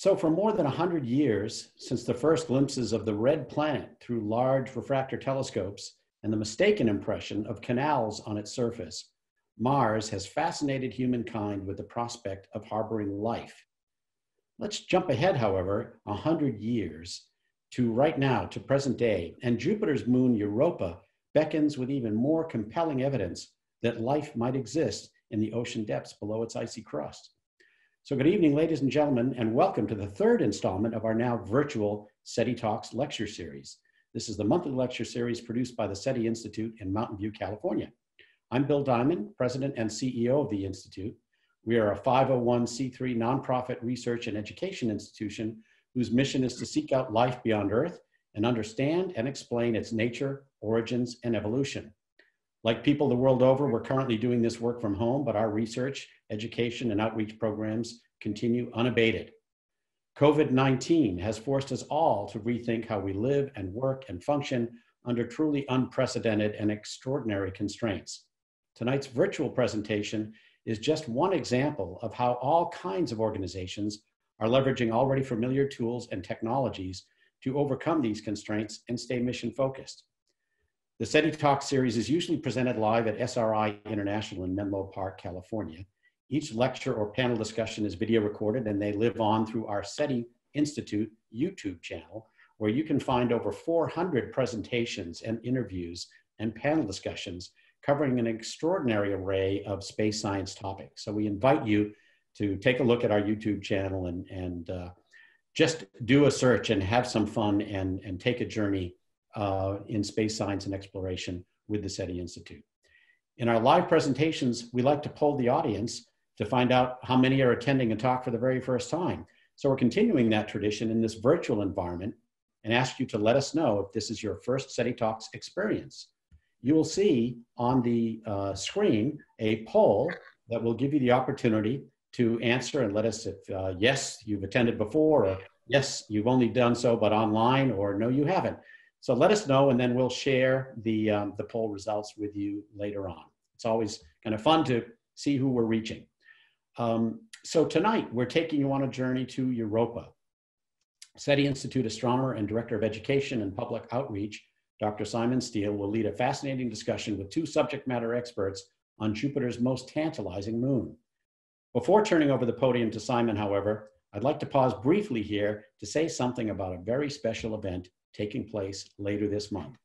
So for more than 100 years, since the first glimpses of the red planet through large refractor telescopes and the mistaken impression of canals on its surface, Mars has fascinated humankind with the prospect of harboring life. Let's jump ahead, however, 100 years to right now, to present day, and Jupiter's moon Europa beckons with even more compelling evidence that life might exist in the ocean depths below its icy crust. So good evening, ladies and gentlemen, and welcome to the third installment of our now virtual SETI Talks lecture series. This is the monthly lecture series produced by the SETI Institute in Mountain View, California. I'm Bill Diamond, President and CEO of the Institute. We are a 501c3 nonprofit research and education institution whose mission is to seek out life beyond Earth and understand and explain its nature, origins, and evolution. Like people the world over, we're currently doing this work from home, but our research, education, and outreach programs continue unabated. COVID 19 has forced us all to rethink how we live and work and function under truly unprecedented and extraordinary constraints. Tonight's virtual presentation is just one example of how all kinds of organizations are leveraging already familiar tools and technologies to overcome these constraints and stay mission focused. The SETI Talk series is usually presented live at SRI International in Menlo Park, California. Each lecture or panel discussion is video recorded and they live on through our SETI Institute YouTube channel, where you can find over 400 presentations and interviews and panel discussions covering an extraordinary array of space science topics. So we invite you to take a look at our YouTube channel and, and uh, just do a search and have some fun and, and take a journey uh, in space science and exploration with the SETI Institute. In our live presentations, we like to poll the audience to find out how many are attending a talk for the very first time. So we're continuing that tradition in this virtual environment and ask you to let us know if this is your first SETI Talks experience. You will see on the uh, screen a poll that will give you the opportunity to answer and let us if uh, yes, you've attended before, or yes, you've only done so but online, or no, you haven't. So let us know, and then we'll share the, um, the poll results with you later on. It's always kind of fun to see who we're reaching. Um, so tonight, we're taking you on a journey to Europa. SETI Institute astronomer and director of education and public outreach, Dr. Simon Steele, will lead a fascinating discussion with two subject matter experts on Jupiter's most tantalizing moon. Before turning over the podium to Simon, however, I'd like to pause briefly here to say something about a very special event taking place later this month.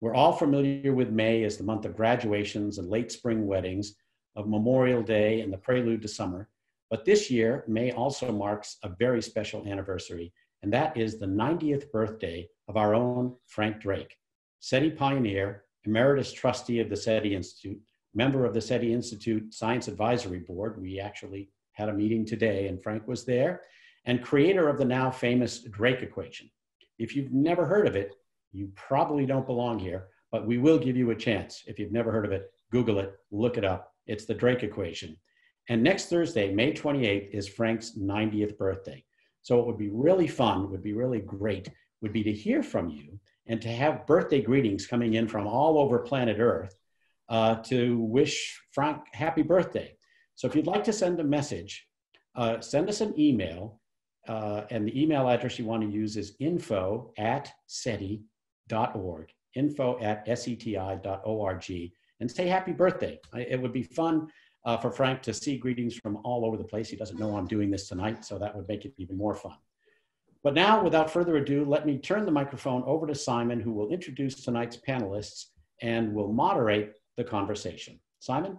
We're all familiar with May as the month of graduations and late spring weddings, of Memorial Day and the prelude to summer. But this year, May also marks a very special anniversary, and that is the 90th birthday of our own Frank Drake, SETI pioneer, emeritus trustee of the SETI Institute, member of the SETI Institute Science Advisory Board. We actually had a meeting today, and Frank was there, and creator of the now famous Drake equation. If you've never heard of it, you probably don't belong here, but we will give you a chance. If you've never heard of it, Google it, look it up. It's the Drake equation. And next Thursday, May 28th, is Frank's 90th birthday. So it would be really fun, would be really great, would be to hear from you and to have birthday greetings coming in from all over planet Earth uh, to wish Frank happy birthday. So if you'd like to send a message, uh, send us an email uh, and the email address you want to use is info at seti.org, info at seti.org, and say happy birthday. It would be fun uh, for Frank to see greetings from all over the place. He doesn't know I'm doing this tonight, so that would make it even more fun. But now, without further ado, let me turn the microphone over to Simon, who will introduce tonight's panelists and will moderate the conversation. Simon?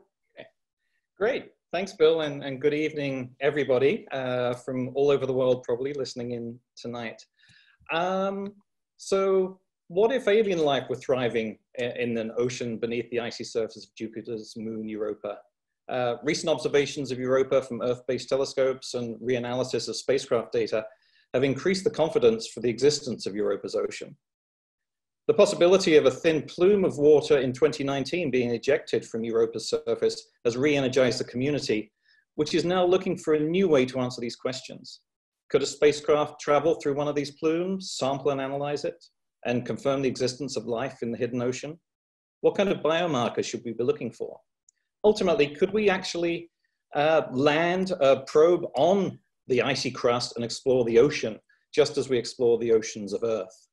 Great. Thanks, Bill, and, and good evening, everybody uh, from all over the world, probably listening in tonight. Um, so, what if alien life were thriving in an ocean beneath the icy surface of Jupiter's moon Europa? Uh, recent observations of Europa from Earth-based telescopes and reanalysis of spacecraft data have increased the confidence for the existence of Europa's ocean. The possibility of a thin plume of water in 2019 being ejected from Europa's surface has re-energized the community, which is now looking for a new way to answer these questions. Could a spacecraft travel through one of these plumes, sample and analyze it, and confirm the existence of life in the hidden ocean? What kind of biomarkers should we be looking for? Ultimately, could we actually uh, land a probe on the icy crust and explore the ocean, just as we explore the oceans of Earth.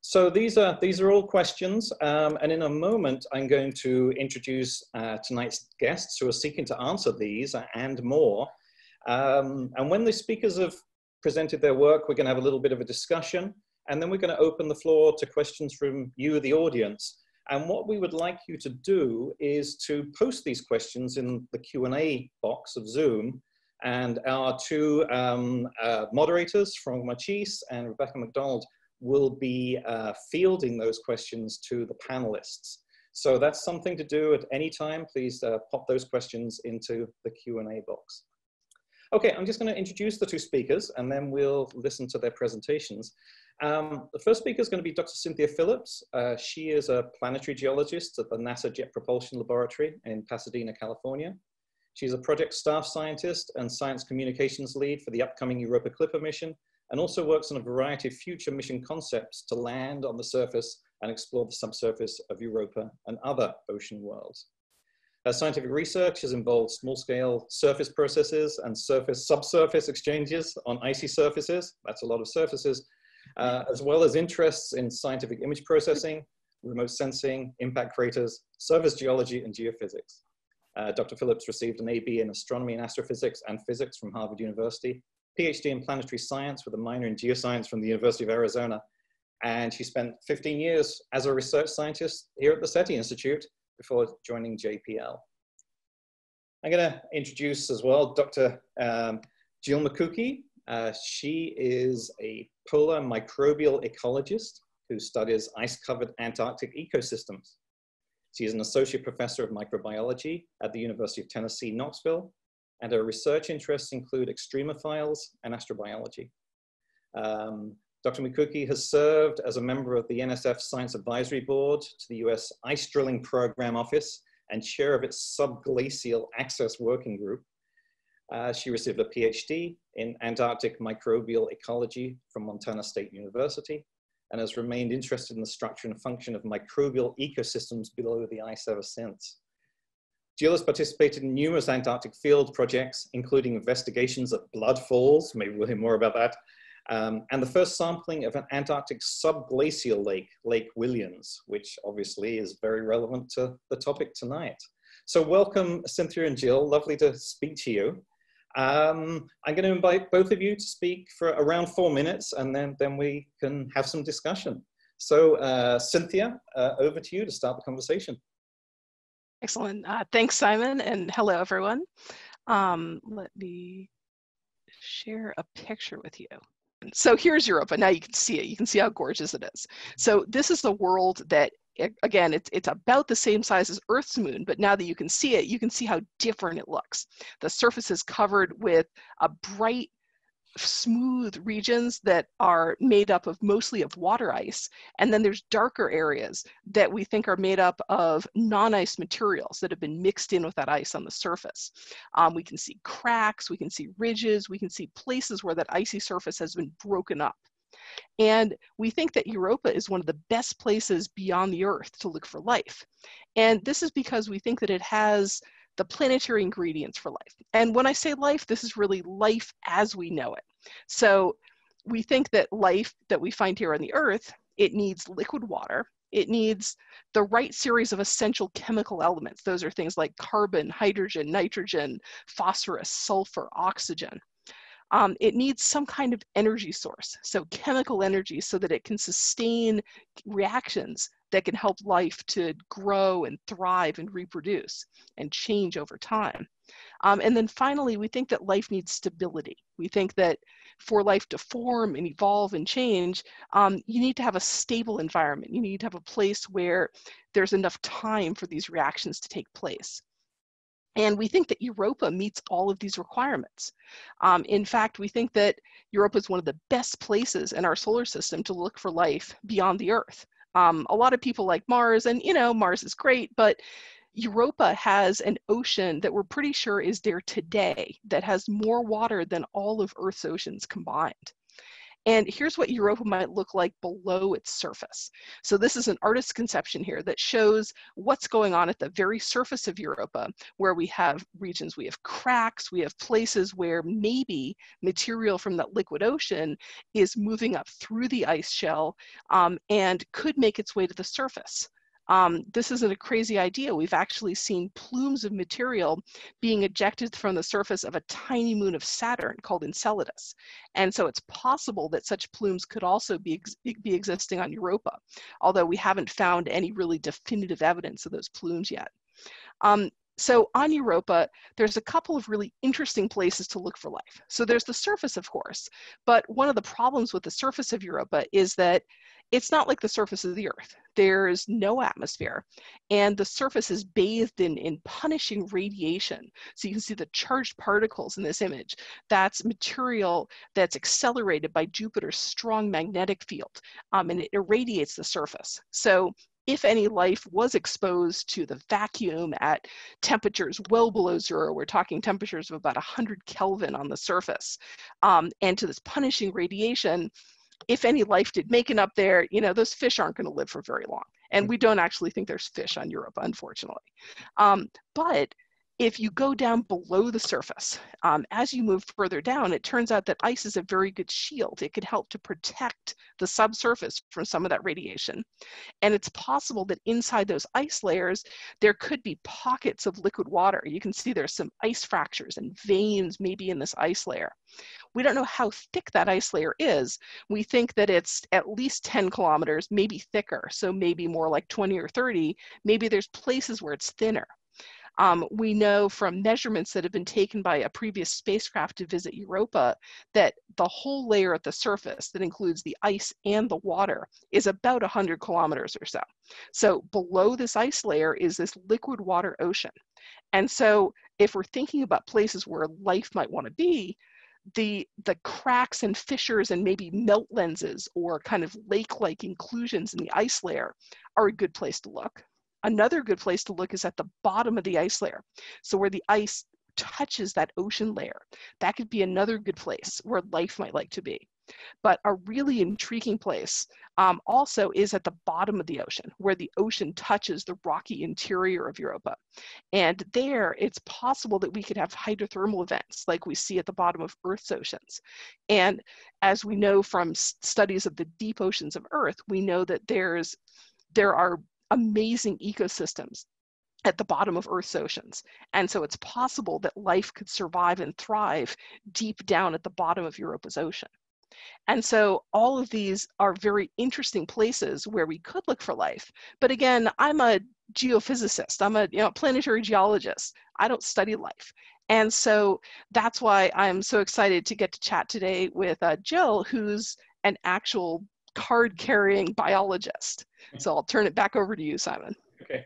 So these are, these are all questions, um, and in a moment, I'm going to introduce uh, tonight's guests who are seeking to answer these and more. Um, and when the speakers have presented their work, we're gonna have a little bit of a discussion, and then we're gonna open the floor to questions from you, the audience. And what we would like you to do is to post these questions in the Q&A box of Zoom, and our two um, uh, moderators, Franck Marchis and Rebecca McDonald, will be uh, fielding those questions to the panelists. So that's something to do at any time. Please uh, pop those questions into the Q&A box. Okay, I'm just going to introduce the two speakers and then we'll listen to their presentations. Um, the first speaker is going to be Dr. Cynthia Phillips. Uh, she is a planetary geologist at the NASA Jet Propulsion Laboratory in Pasadena, California. She's a project staff scientist and science communications lead for the upcoming Europa Clipper mission and also works on a variety of future mission concepts to land on the surface and explore the subsurface of Europa and other ocean worlds. Her scientific research has involved small-scale surface processes and surface subsurface exchanges on icy surfaces, that's a lot of surfaces, uh, as well as interests in scientific image processing, remote sensing, impact craters, surface geology, and geophysics. Uh, Dr. Phillips received an AB in astronomy and astrophysics and physics from Harvard University PhD in planetary science with a minor in geoscience from the University of Arizona. And she spent 15 years as a research scientist here at the SETI Institute before joining JPL. I'm going to introduce as well Dr. Um, Jill Mikucki. Uh, she is a polar microbial ecologist who studies ice-covered Antarctic ecosystems. She is an associate professor of microbiology at the University of Tennessee, Knoxville, and her research interests include extremophiles and astrobiology. Um, Dr. Mikucki has served as a member of the NSF Science Advisory Board to the US Ice Drilling Program Office and chair of its Subglacial Access Working Group. Uh, she received a PhD in Antarctic microbial ecology from Montana State University and has remained interested in the structure and function of microbial ecosystems below the ice ever since. Jill has participated in numerous Antarctic field projects, including investigations of blood falls, maybe we'll hear more about that, um, and the first sampling of an Antarctic subglacial lake, Lake Whillans, which obviously is very relevant to the topic tonight. So welcome, Cynthia and Jill, lovely to speak to you. Um, I'm going to invite both of you to speak for around four minutes, and then, then we can have some discussion. So uh, Cynthia, uh, over to you to start the conversation. Excellent. Uh, thanks, Simon, and hello, everyone. Um, let me share a picture with you. So here's Europa. Now you can see it. You can see how gorgeous it is. So this is the world that, again, it's, it's about the same size as Earth's moon, but now that you can see it, you can see how different it looks. The surface is covered with a bright smooth regions that are made up of mostly of water ice. And then there's darker areas that we think are made up of non-ice materials that have been mixed in with that ice on the surface. Um, we can see cracks, we can see ridges, we can see places where that icy surface has been broken up. And we think that Europa is one of the best places beyond the Earth to look for life. And this is because we think that it has the planetary ingredients for life. And when I say life, this is really life as we know it. So we think that life that we find here on the earth, it needs liquid water, it needs the right series of essential chemical elements. Those are things like carbon, hydrogen, nitrogen, phosphorus, sulfur, oxygen. Um, it needs some kind of energy source, so chemical energy, so that it can sustain reactions that can help life to grow and thrive and reproduce and change over time. Um, and then finally, we think that life needs stability. We think that for life to form and evolve and change, um, you need to have a stable environment. You need to have a place where there's enough time for these reactions to take place. And we think that Europa meets all of these requirements. Um, in fact, we think that Europa is one of the best places in our solar system to look for life beyond the Earth. Um, a lot of people like Mars, and you know, Mars is great, but Europa has an ocean that we're pretty sure is there today that has more water than all of Earth's oceans combined. And here's what Europa might look like below its surface. So this is an artist's conception here that shows what's going on at the very surface of Europa, where we have regions, we have cracks, we have places where maybe material from that liquid ocean is moving up through the ice shell um, and could make its way to the surface. Um, this isn't a crazy idea. We've actually seen plumes of material being ejected from the surface of a tiny moon of Saturn called Enceladus. And so it's possible that such plumes could also be, ex be existing on Europa, although we haven't found any really definitive evidence of those plumes yet. Um, so on Europa, there's a couple of really interesting places to look for life. So there's the surface, of course, but one of the problems with the surface of Europa is that it's not like the surface of the Earth. There's no atmosphere, and the surface is bathed in, in punishing radiation. So you can see the charged particles in this image. That's material that's accelerated by Jupiter's strong magnetic field, um, and it irradiates the surface. So if any life was exposed to the vacuum at temperatures well below zero, we're talking temperatures of about 100 Kelvin on the surface, um, and to this punishing radiation, if any life did make it up there, you know, those fish aren't going to live for very long. And we don't actually think there's fish on Europa, unfortunately. Um, but if you go down below the surface, um, as you move further down, it turns out that ice is a very good shield. It could help to protect the subsurface from some of that radiation. And it's possible that inside those ice layers, there could be pockets of liquid water. You can see there's some ice fractures and veins maybe in this ice layer. We don't know how thick that ice layer is. We think that it's at least 10 kilometers, maybe thicker, so maybe more like 20 or 30. Maybe there's places where it's thinner. Um, we know from measurements that have been taken by a previous spacecraft to visit Europa that the whole layer at the surface that includes the ice and the water is about 100 kilometers or so. So below this ice layer is this liquid water ocean. And so if we're thinking about places where life might want to be, the the cracks and fissures and maybe melt lenses or kind of lake-like inclusions in the ice layer are a good place to look. Another good place to look is at the bottom of the ice layer. So where the ice touches that ocean layer, that could be another good place where life might like to be. But a really intriguing place um, also is at the bottom of the ocean, where the ocean touches the rocky interior of Europa. And there, it's possible that we could have hydrothermal events like we see at the bottom of Earth's oceans. And as we know from studies of the deep oceans of Earth, we know that there's there are amazing ecosystems at the bottom of Earth's oceans. And so it's possible that life could survive and thrive deep down at the bottom of Europa's ocean. And so all of these are very interesting places where we could look for life. But again, I'm a geophysicist, I'm a you know, planetary geologist. I don't study life. And so that's why I'm so excited to get to chat today with uh, Jill, who's an actual card carrying biologist. Mm-hmm. So I'll turn it back over to you, Simon. Okay.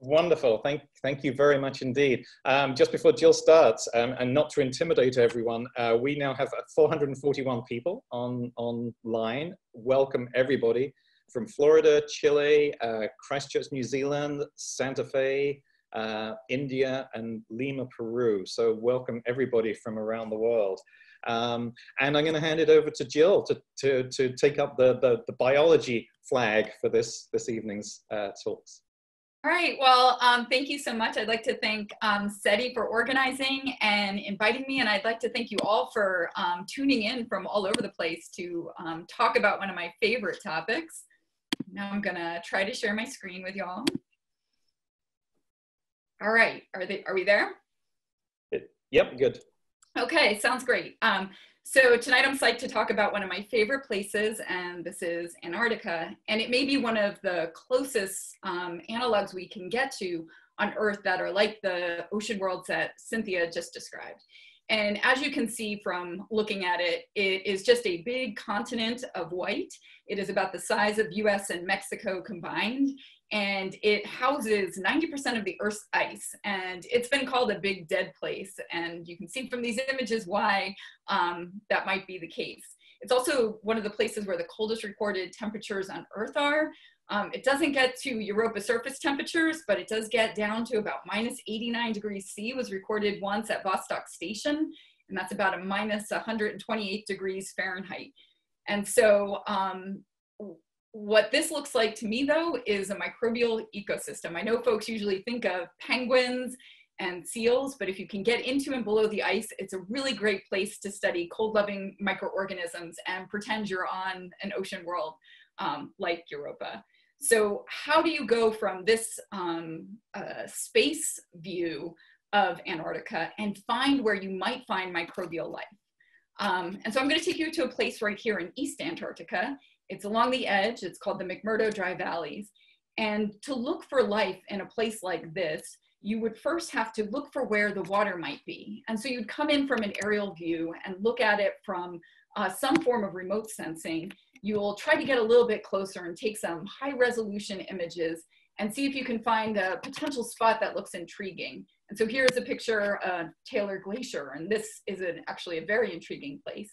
Wonderful. Thank, thank you very much indeed. Um, just before Jill starts, um, and not to intimidate everyone, uh, we now have 441 people on online. Welcome everybody from Florida, Chile, uh, Christchurch, New Zealand, Santa Fe, uh, India, and Lima, Peru. So welcome everybody from around the world. Um, and I'm going to hand it over to Jill to, to, to take up the, the, the biology flag for this, this evening's uh, talks. All right, well, um, thank you so much. I'd like to thank um, SETI for organizing and inviting me, and I'd like to thank you all for um, tuning in from all over the place to um, talk about one of my favorite topics. Now I'm gonna try to share my screen with y'all. All right, are they? Are we there? Yep, good. Okay, sounds great. Um, so tonight I'm psyched to talk about one of my favorite places, and this is Antarctica. And it may be one of the closest um, analogs we can get to on Earth that are like the ocean worlds that Cynthia just described. And as you can see from looking at it, it is just a big continent of white. It is about the size of US and Mexico combined and it houses 90% of the Earth's ice. And it's been called a big dead place. And you can see from these images why um, that might be the case. It's also one of the places where the coldest recorded temperatures on Earth are. Um, it doesn't get to Europa surface temperatures, but it does get down to about minus 89 degrees C was recorded once at Vostok Station. And that's about a minus 128 degrees Fahrenheit. And so um, what this looks like to me though is a microbial ecosystem. I know folks usually think of penguins and seals, but if you can get into and below the ice, it's a really great place to study cold loving microorganisms and pretend you're on an ocean world um, like Europa. So how do you go from this um, uh, space view of Antarctica and find where you might find microbial life? Um, and so I'm gonna take you to a place right here in East Antarctica. It's along the edge, it's called the McMurdo Dry Valleys. And to look for life in a place like this, you would first have to look for where the water might be. And so you'd come in from an aerial view and look at it from uh, some form of remote sensing you'll try to get a little bit closer and take some high resolution images and see if you can find a potential spot that looks intriguing. And so here's a picture of Taylor Glacier, and this is an, actually a very intriguing place.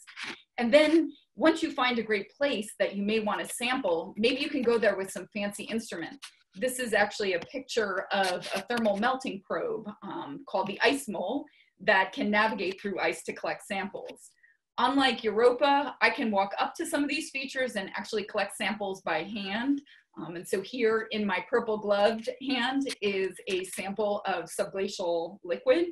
And then once you find a great place that you may want to sample, maybe you can go there with some fancy instrument. This is actually a picture of a thermal melting probe um, called the ice mole that can navigate through ice to collect samples. Unlike Europa, I can walk up to some of these features and actually collect samples by hand. Um, and so here in my purple gloved hand is a sample of subglacial liquid.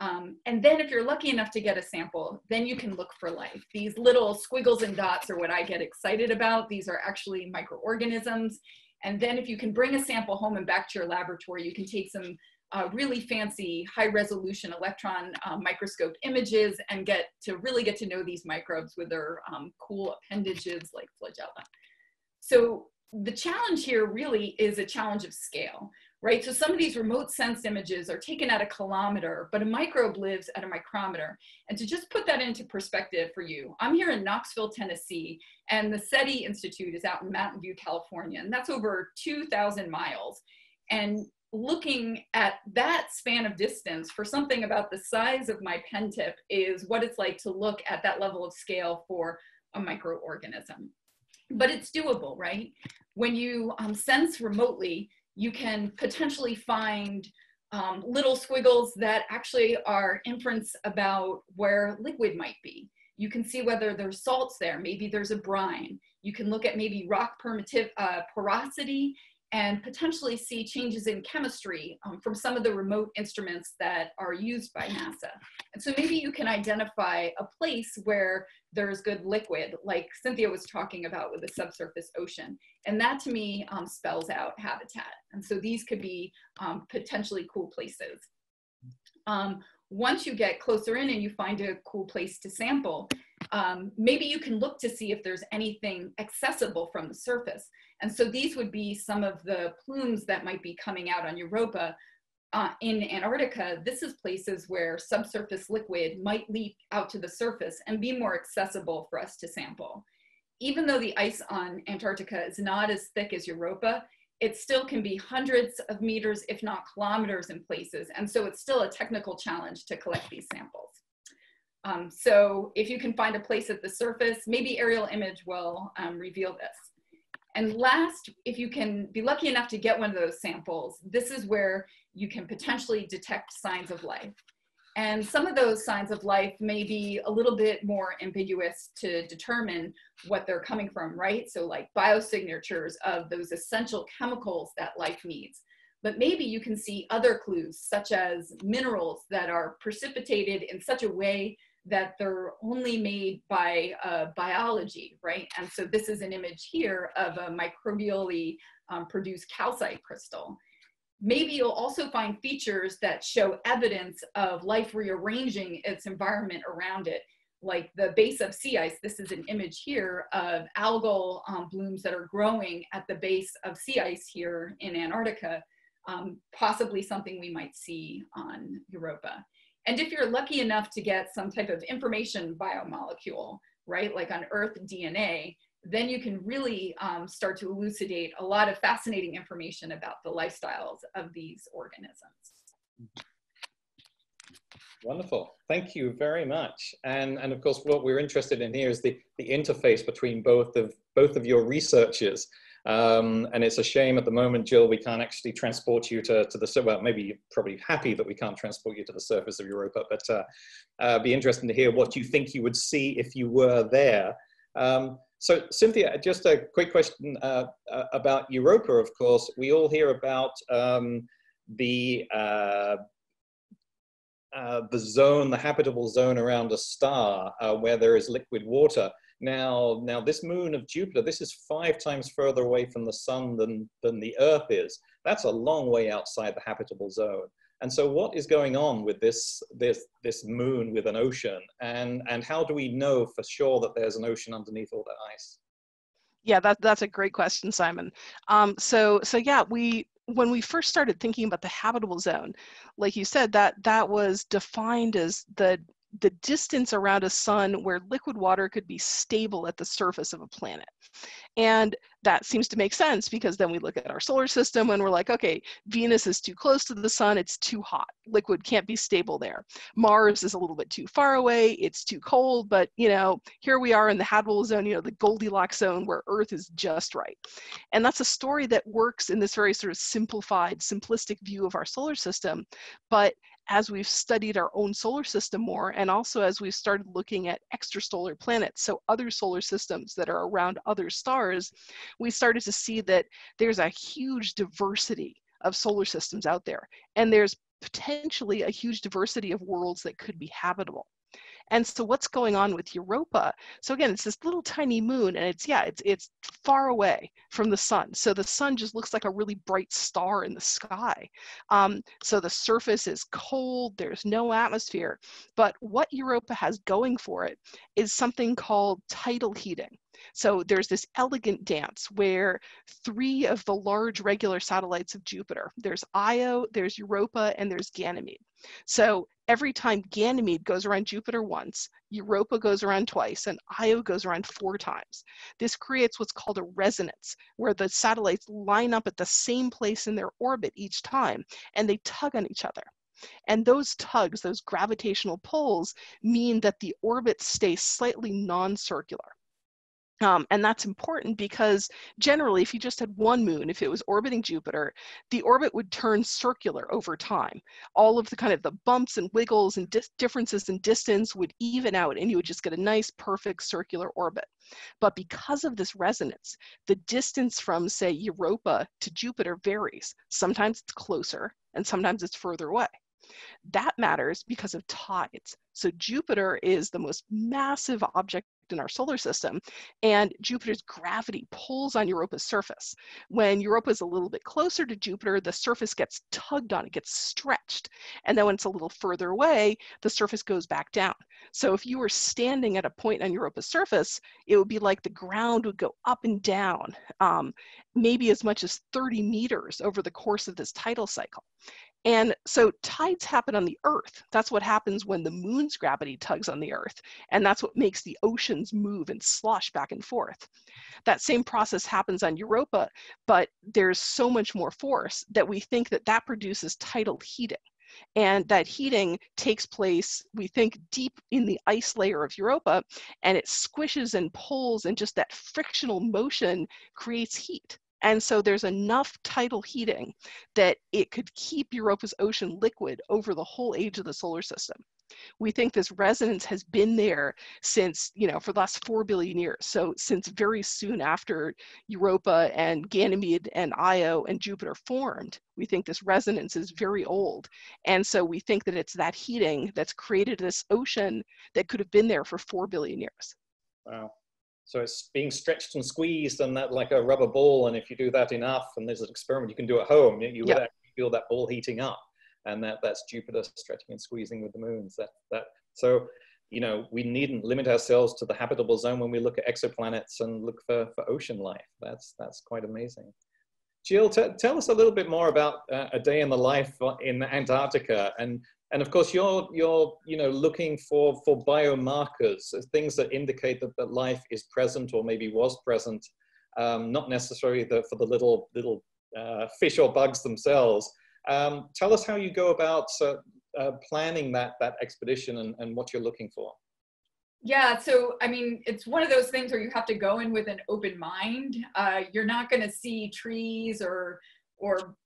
Um, and then if you're lucky enough to get a sample, then you can look for life. These little squiggles and dots are what I get excited about. These are actually microorganisms. And then if you can bring a sample home and back to your laboratory, you can take some uh, really fancy high resolution electron uh, microscope images and get to really get to know these microbes with their um, cool appendages like flagella. So the challenge here really is a challenge of scale, right? So some of these remote sense images are taken at a kilometer, but a microbe lives at a micrometer. And to just put that into perspective for you, I'm here in Knoxville, Tennessee, and the SETI Institute is out in Mountain View, California, and that's over 2,000 miles. And looking at that span of distance for something about the size of my pen tip is what it's like to look at that level of scale for a microorganism. But it's doable, right? When you um, sense remotely, you can potentially find um, little squiggles that actually are inference about where liquid might be. You can see whether there's salts there, maybe there's a brine. You can look at maybe rock permittive, uh, porosity and potentially see changes in chemistry um, from some of the remote instruments that are used by NASA. And so maybe you can identify a place where there's good liquid, like Cynthia was talking about with the subsurface ocean. And that to me um, spells out habitat. And so these could be um, potentially cool places. Um, once you get closer in and you find a cool place to sample, um, maybe you can look to see if there's anything accessible from the surface. And so these would be some of the plumes that might be coming out on Europa. Uh, in Antarctica, this is places where subsurface liquid might leak out to the surface and be more accessible for us to sample. Even though the ice on Antarctica is not as thick as Europa, it still can be hundreds of meters, if not kilometers in places. And so it's still a technical challenge to collect these samples. Um, so if you can find a place at the surface, maybe aerial image will um, reveal this. And last, if you can be lucky enough to get one of those samples, this is where you can potentially detect signs of life. And some of those signs of life may be a little bit more ambiguous to determine what they're coming from, right? So like biosignatures of those essential chemicals that life needs. But maybe you can see other clues, such as minerals that are precipitated in such a way that they're only made by uh, biology, right? And so this is an image here of a microbially um, produced calcite crystal. Maybe you'll also find features that show evidence of life rearranging its environment around it, like the base of sea ice. This is an image here of algal um, blooms that are growing at the base of sea ice here in Antarctica, um, possibly something we might see on Europa. And if you're lucky enough to get some type of information biomolecule, right, like on Earth DNA, then you can really um, start to elucidate a lot of fascinating information about the lifestyles of these organisms. Wonderful. Thank you very much. And, and of course, what we're interested in here is the, the interface between both of, both of your researchers. Um, and it's a shame at the moment, Jill, we can't actually transport you to, to the, well, maybe you're probably happy that we can't transport you to the surface of Europa, but uh, uh, be interesting to hear what you think you would see if you were there. Um, so Cynthia, just a quick question uh, uh, about Europa, of course. We all hear about um, the, uh, uh the zone, the habitable zone around a star where there is liquid water. Now, now this moon of Jupiter, this is five times further away from the sun than, than the Earth is. That's a long way outside the habitable zone. And so what is going on with this, this, this moon with an ocean? And, and how do we know for sure that there's an ocean underneath all that ice? Yeah, that, that's a great question, Simon. Um, so, so yeah, we, when we first started thinking about the habitable zone, like you said, that that was defined as the the distance around a sun where liquid water could be stable at the surface of a planet. And that seems to make sense because then we look at our solar system and we're like, okay, Venus is too close to the sun, it's too hot. Liquid can't be stable there. Mars is a little bit too far away, it's too cold, but you know, here we are in the habitable zone, you know, the Goldilocks zone where Earth is just right. And that's a story that works in this very sort of simplified, simplistic view of our solar system, but as we've studied our own solar system more, and also as we've started looking at extrasolar planets, so other solar systems that are around other stars, we started to see that there's a huge diversity of solar systems out there. And there's potentially a huge diversity of worlds that could be habitable. And so what's going on with Europa? So again, it's this little tiny moon and it's, yeah, it's, it's far away from the sun. So the sun just looks like a really bright star in the sky. Um, so the surface is cold, there's no atmosphere. But what Europa has going for it is something called tidal heating. So there's this elegant dance where three of the large regular satellites of Jupiter, there's Io, there's Europa, and there's Ganymede. So every time Ganymede goes around Jupiter once, Europa goes around twice, and Io goes around four times. This creates what's called a resonance, where the satellites line up at the same place in their orbit each time, and they tug on each other. And those tugs, those gravitational pulls, mean that the orbits stay slightly non-circular. Um, and that's important because generally, if you just had one moon, if it was orbiting Jupiter, the orbit would turn circular over time. All of the kind of the bumps and wiggles and differences in distance would even out, and you would just get a nice, perfect circular orbit. But because of this resonance, the distance from, say, Europa to Jupiter varies. Sometimes it's closer, and sometimes it's further away. That matters because of tides. So Jupiter is the most massive object in our solar system, and Jupiter's gravity pulls on Europa's surface. When Europa is a little bit closer to Jupiter, the surface gets tugged on, it gets stretched. And then when it's a little further away, the surface goes back down. So if you were standing at a point on Europa's surface, it would be like the ground would go up and down, um, maybe as much as 30 meters over the course of this tidal cycle. And so tides happen on the Earth. That's what happens when the moon's gravity tugs on the Earth. And that's what makes the oceans move and slosh back and forth. That same process happens on Europa, but there's so much more force that we think that that produces tidal heating. And that heating takes place, we think, deep in the ice layer of Europa, and it squishes and pulls, and just that frictional motion creates heat. And so there's enough tidal heating that it could keep Europa's ocean liquid over the whole age of the solar system. We think this resonance has been there since, you know, for the last four billion years. So since very soon after Europa and Ganymede and Io and Jupiter formed, we think this resonance is very old. And so we think that it's that heating that's created this ocean that could have been there for four billion years. Wow. So it's being stretched and squeezed and that like a rubber ball. And if you do that enough, and there's an experiment you can do at home, you would feel that ball heating up. And that, that's Jupiter stretching and squeezing with the moons. That, that, so, you know, we needn't limit ourselves to the habitable zone when we look at exoplanets and look for, for ocean life. That's, that's quite amazing. Jill, tell us a little bit more about uh, a day in the life in Antarctica and and of course, you're, you're you know, looking for, for biomarkers, things that indicate that, that life is present or maybe was present, um, not necessarily the, for the little, little uh, fish or bugs themselves. Um, tell us how you go about uh, uh, planning that, that expedition and, and what you're looking for. Yeah, so I mean, it's one of those things where you have to go in with an open mind. Uh, you're not going to see trees or or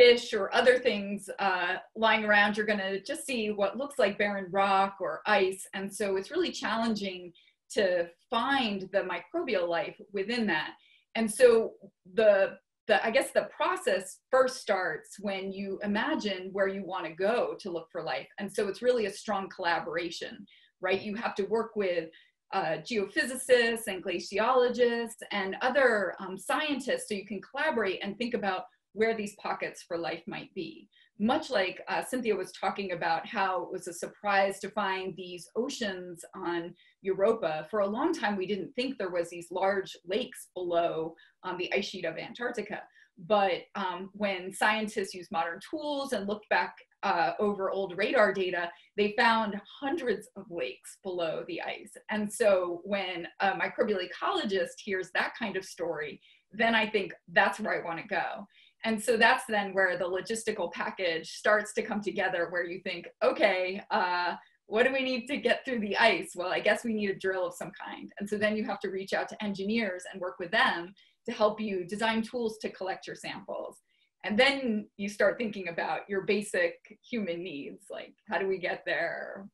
fish or other things uh, lying around, you're going to just see what looks like barren rock or ice. And so it's really challenging to find the microbial life within that. And so the the I guess the process first starts when you imagine where you want to go to look for life. And so it's really a strong collaboration, right? You have to work with uh, geophysicists and glaciologists and other um, scientists so you can collaborate and think about where these pockets for life might be. Much like uh, Cynthia was talking about how it was a surprise to find these oceans on Europa. For a long time, we didn't think there was these large lakes below um, the ice sheet of Antarctica. But um, when scientists used modern tools and looked back uh, over old radar data, they found hundreds of lakes below the ice. And so when a microbial ecologist hears that kind of story, then I think that's where I want to go. And so that's then where the logistical package starts to come together, where you think, okay, uh, what do we need to get through the ice? Well, I guess we need a drill of some kind. And so then you have to reach out to engineers and work with them to help you design tools to collect your samples. And then you start thinking about your basic human needs, like how do we get there?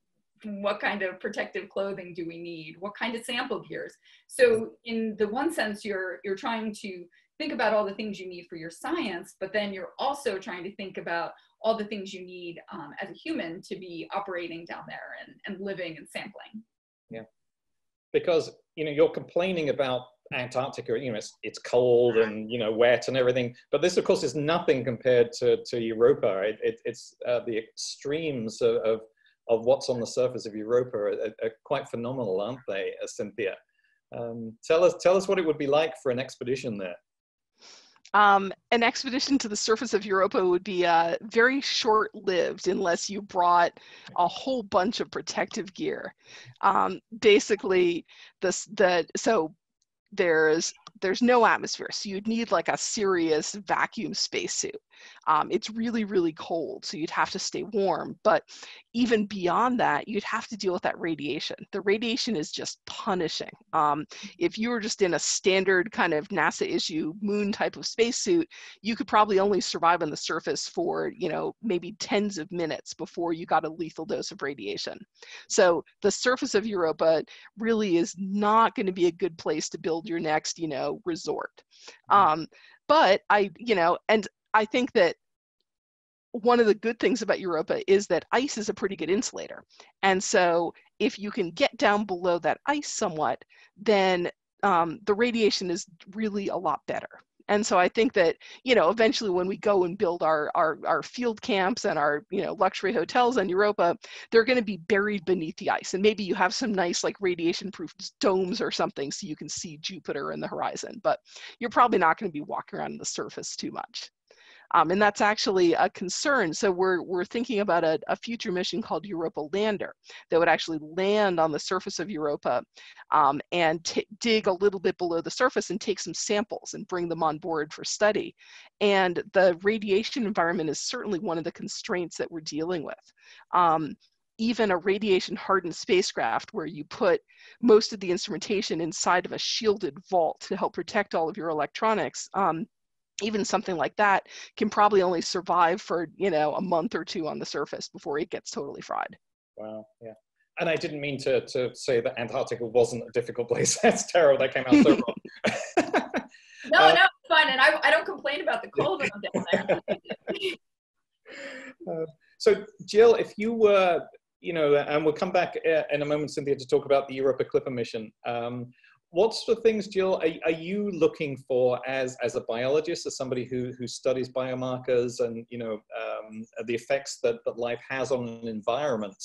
What kind of protective clothing do we need? What kind of sample gears? So in the one sense, you're, you're trying to think about all the things you need for your science, but then you're also trying to think about all the things you need um, as a human to be operating down there and, and living and sampling. Yeah, because you know you're complaining about Antarctica. You know it's it's cold and you know wet and everything, but this of course is nothing compared to to Europa. It, it, it's uh, the extremes of, of, of what's on the surface of Europa are, are quite phenomenal, aren't they, uh, Cynthia? Um, tell us tell us what it would be like for an expedition there. Um, an expedition to the surface of Europa would be uh, very short lived unless you brought a whole bunch of protective gear. Um, basically, this, the, so there's there's no atmosphere so you'd need like a serious vacuum spacesuit. Um, it's really really cold so you'd have to stay warm but even beyond that you'd have to deal with that radiation. The radiation is just punishing. Um, if you were just in a standard kind of nasa issue moon type of spacesuit you could probably only survive on the surface for you know maybe tens of minutes before you got a lethal dose of radiation. So the surface of europa really is not going to be a good place to build your next you know resort mm-hmm. um, but i you know and I think that one of the good things about Europa is that ice is a pretty good insulator. And so if you can get down below that ice somewhat, then um, the radiation is really a lot better. And so I think that, you know, eventually when we go and build our, our, our field camps and our, you know, luxury hotels in Europa, they're going to be buried beneath the ice. And maybe you have some nice like radiation proof domes or something so you can see Jupiter in the horizon, but you're probably not going to be walking around on the surface too much. Um, and that's actually a concern. So we're, we're thinking about a, a, future mission called Europa Lander that would actually land on the surface of Europa um, and dig a little bit below the surface and take some samples and bring them on board for study. And the radiation environment is certainly one of the constraints that we're dealing with. Um, even a radiation hardened spacecraft where you put most of the instrumentation inside of a shielded vault to help protect all of your electronics um, even something like that can probably only survive for you know a month or two on the surface before it gets totally fried. Wow yeah. And i didn't mean to, to say that antarctica wasn't a difficult place. That's terrible. That came out so wrong. No uh, no it's fine and I, I don't complain about the cold when i'm down there uh, so jill if you were you know and we'll come back uh, in a moment cynthia to talk about the europa clipper mission. Um, what sort of things, Jill, are, are you looking for as, as a biologist, as somebody who, who studies biomarkers and, you know, um, the effects that, that life has on an environment?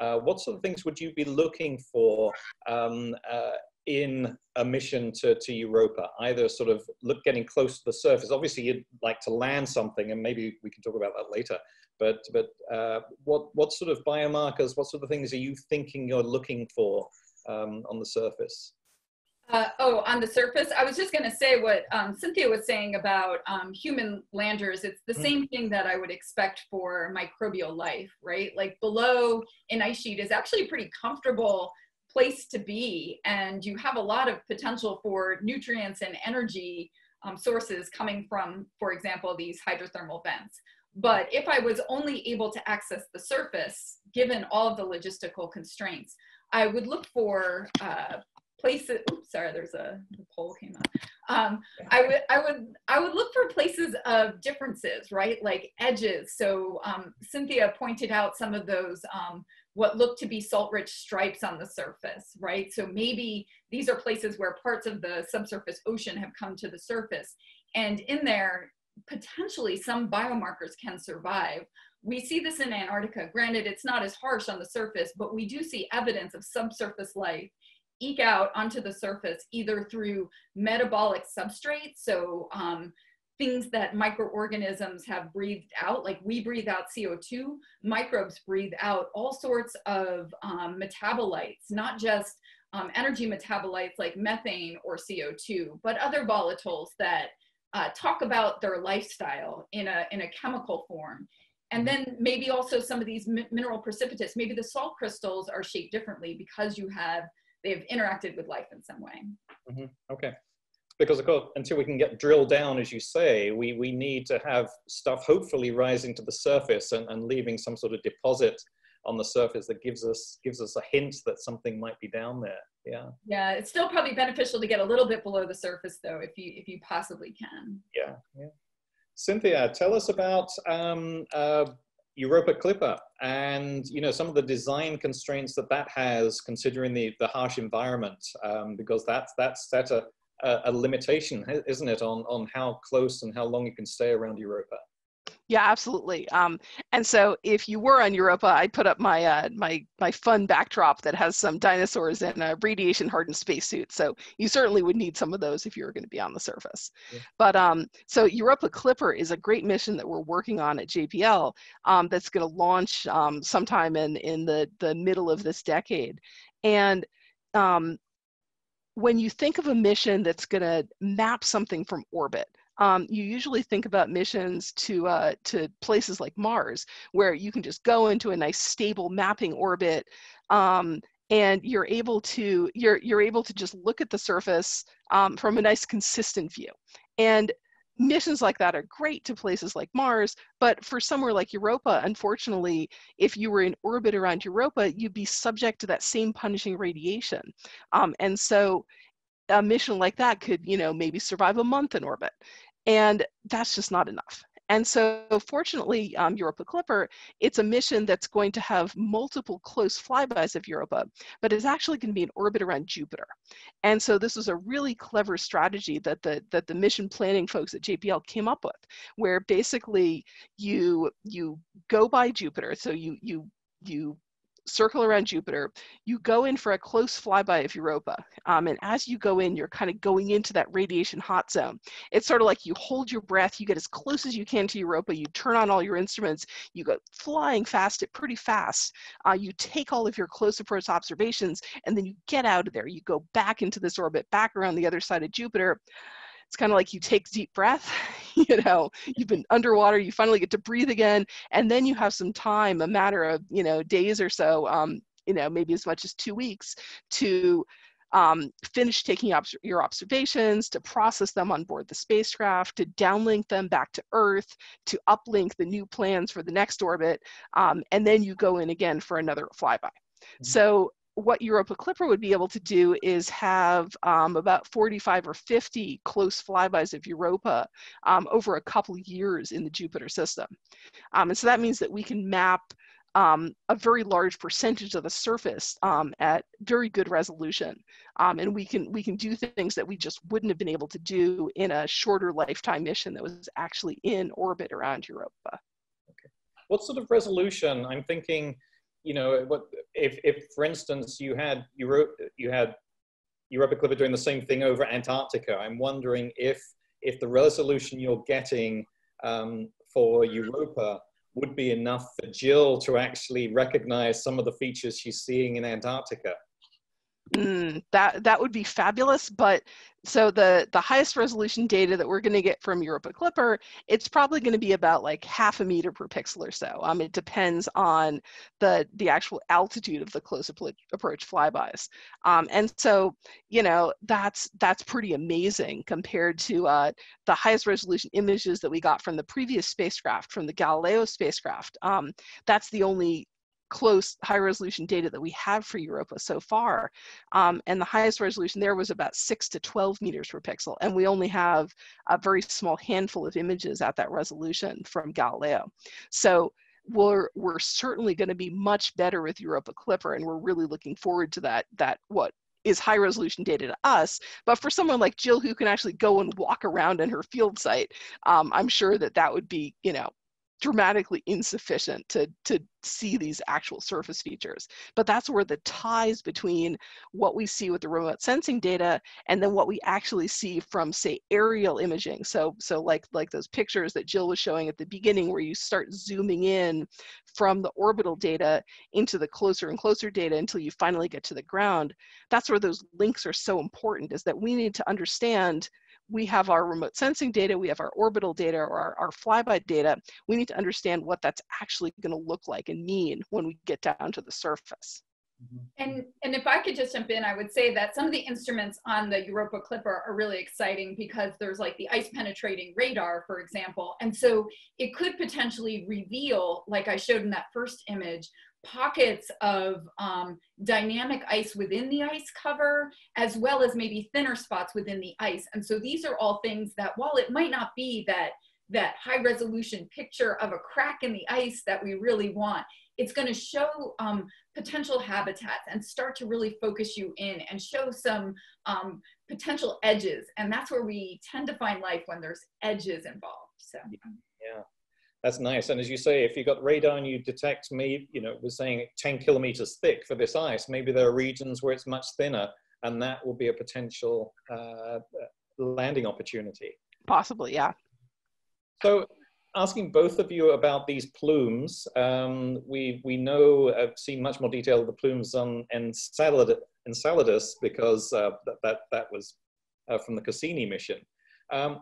Uh, what sort of things would you be looking for um, uh, in a mission to, to Europa? Either sort of look getting close to the surface. Obviously, you'd like to land something, and maybe we can talk about that later. But but uh, what what sort of biomarkers? What sort of things are you thinking you're looking for um, on the surface? Uh, oh, on the surface, I was just going to say what um, Cynthia was saying about um, human landers. It's the mm. same thing that I would expect for microbial life, right? Like below an ice sheet is actually a pretty comfortable place to be, and you have a lot of potential for nutrients and energy um, sources coming from, for example, these hydrothermal vents. But if I was only able to access the surface, given all of the logistical constraints, I would look for uh, places. Oops, sorry, there's a the poll came up. Um, I would I would I would look for places of differences, right? Like edges. So um, Cynthia pointed out some of those um, what look to be salt-rich stripes on the surface, right? So maybe these are places where parts of the subsurface ocean have come to the surface, and in there potentially some biomarkers can survive. We see this in Antarctica. Granted, it's not as harsh on the surface, but we do see evidence of subsurface life eke out onto the surface either through metabolic substrates, so um, things that microorganisms have breathed out, like we breathe out CO2, microbes breathe out all sorts of um, metabolites, not just um, energy metabolites like methane or CO2, but other volatiles that uh, talk about their lifestyle in a, in a chemical form. And mm-hmm. then maybe also some of these mineral precipitates, maybe the salt crystals are shaped differently because you have they've interacted with life in some way. Mm-hmm. Okay. Because of course, until we can get drilled down, as you say, we, we need to have stuff hopefully rising to the surface and, and leaving some sort of deposit on the surface that gives us gives us a hint that something might be down there. Yeah. Yeah, it's still probably beneficial to get a little bit below the surface though, if you if you possibly can. Yeah. Yeah. Cynthia, tell us about um, uh, Europa Clipper. And you know some of the design constraints that that has considering the, the harsh environment um, because that's that's that's a, a, limitation isn't it on on how close and how long you can stay around Europa yeah, absolutely. Um, and so if you were on Europa, I'd put up my uh, my my fun backdrop that has some dinosaurs in a radiation hardened spacesuit. So you certainly would need some of those if you were going to be on the surface. Yeah. But um, so Europa Clipper is a great mission that we're working on at JPL um, that's going to launch um, sometime in in the the middle of this decade. And um, when you think of a mission that's going to map something from orbit, um, you usually think about missions to uh, to places like Mars, where you can just go into a nice stable mapping orbit, um, and you're able to you're you're able to just look at the surface um, from a nice consistent view. And missions like that are great to places like Mars, but for somewhere like Europa, unfortunately, if you were in orbit around Europa, you'd be subject to that same punishing radiation. Um, and so a mission like that could, you know, maybe survive a month in orbit. And that's just not enough. And so fortunately, um, Europa Clipper, it's a mission that's going to have multiple close flybys of Europa, but it's actually going to be in orbit around Jupiter. And so this was a really clever strategy that the, that the mission planning folks at JPL came up with, where basically you, you go by Jupiter, so you, you, you circle around Jupiter, you go in for a close flyby of Europa. Um, and as you go in, you're kind of going into that radiation hot zone. It's sort of like you hold your breath, you get as close as you can to Europa, you turn on all your instruments, you go flying fast it pretty fast. Uh, you take all of your close approach observations, and then you get out of there. You go back into this orbit, back around the other side of Jupiter it's kind of like you take deep breath you know you've been underwater you finally get to breathe again and then you have some time a matter of you know days or so um, you know maybe as much as two weeks to um, finish taking obs your observations, to process them on board the spacecraft, to downlink them back to Earth, to uplink the new plans for the next orbit, um, and then you go in again for another flyby. Mm -hmm. So what Europa Clipper would be able to do is have um, about 45 or 50 close flybys of Europa um, over a couple years in the Jupiter system. Um, and so that means that we can map um, a very large percentage of the surface um, at very good resolution. Um, and we can, we can do things that we just wouldn't have been able to do in a shorter lifetime mission that was actually in orbit around Europa. Okay. What sort of resolution? I'm thinking you know, what if, if for instance you had Europe, you had Europa Clipper doing the same thing over Antarctica. I'm wondering if if the resolution you're getting um, for Europa would be enough for Jill to actually recognize some of the features she's seeing in Antarctica. Mm, that that would be fabulous, but so the the highest resolution data that we're going to get from Europa Clipper, it's probably going to be about like half a meter per pixel or so. Um, it depends on the the actual altitude of the close approach flybys, um, and so you know that's that's pretty amazing compared to uh, the highest resolution images that we got from the previous spacecraft, from the Galileo spacecraft. Um, that's the only close high resolution data that we have for Europa so far. Um, and the highest resolution there was about six to 12 meters per pixel. And we only have a very small handful of images at that resolution from Galileo. So we're, we're certainly going to be much better with Europa Clipper. And we're really looking forward to that, that what is high resolution data to us. But for someone like Jill who can actually go and walk around in her field site, um, I'm sure that that would be, you know, dramatically insufficient to, to see these actual surface features. But that's where the ties between what we see with the remote sensing data and then what we actually see from say aerial imaging. So, so like, like those pictures that Jill was showing at the beginning where you start zooming in from the orbital data into the closer and closer data until you finally get to the ground. That's where those links are so important is that we need to understand we have our remote sensing data, we have our orbital data or our, our flyby data. We need to understand what that's actually going to look like and mean when we get down to the surface. Mm-hmm. And, and if I could just jump in, I would say that some of the instruments on the Europa Clipper are really exciting because there's like the ice penetrating radar, for example. And so it could potentially reveal, like I showed in that first image, pockets of um, dynamic ice within the ice cover, as well as maybe thinner spots within the ice. And so these are all things that while it might not be that, that high resolution picture of a crack in the ice that we really want, it's gonna show um, potential habitats and start to really focus you in and show some um, potential edges. And that's where we tend to find life when there's edges involved, so. Yeah. That's nice. And as you say, if you've got radar and you detect me, you know, we're saying 10 kilometers thick for this ice, maybe there are regions where it's much thinner and that will be a potential uh, landing opportunity. Possibly, yeah. So asking both of you about these plumes, um, we, we know, I've seen much more detail of the plumes on Enceladus, Enceladus because uh, that, that, that was uh, from the Cassini mission. Um,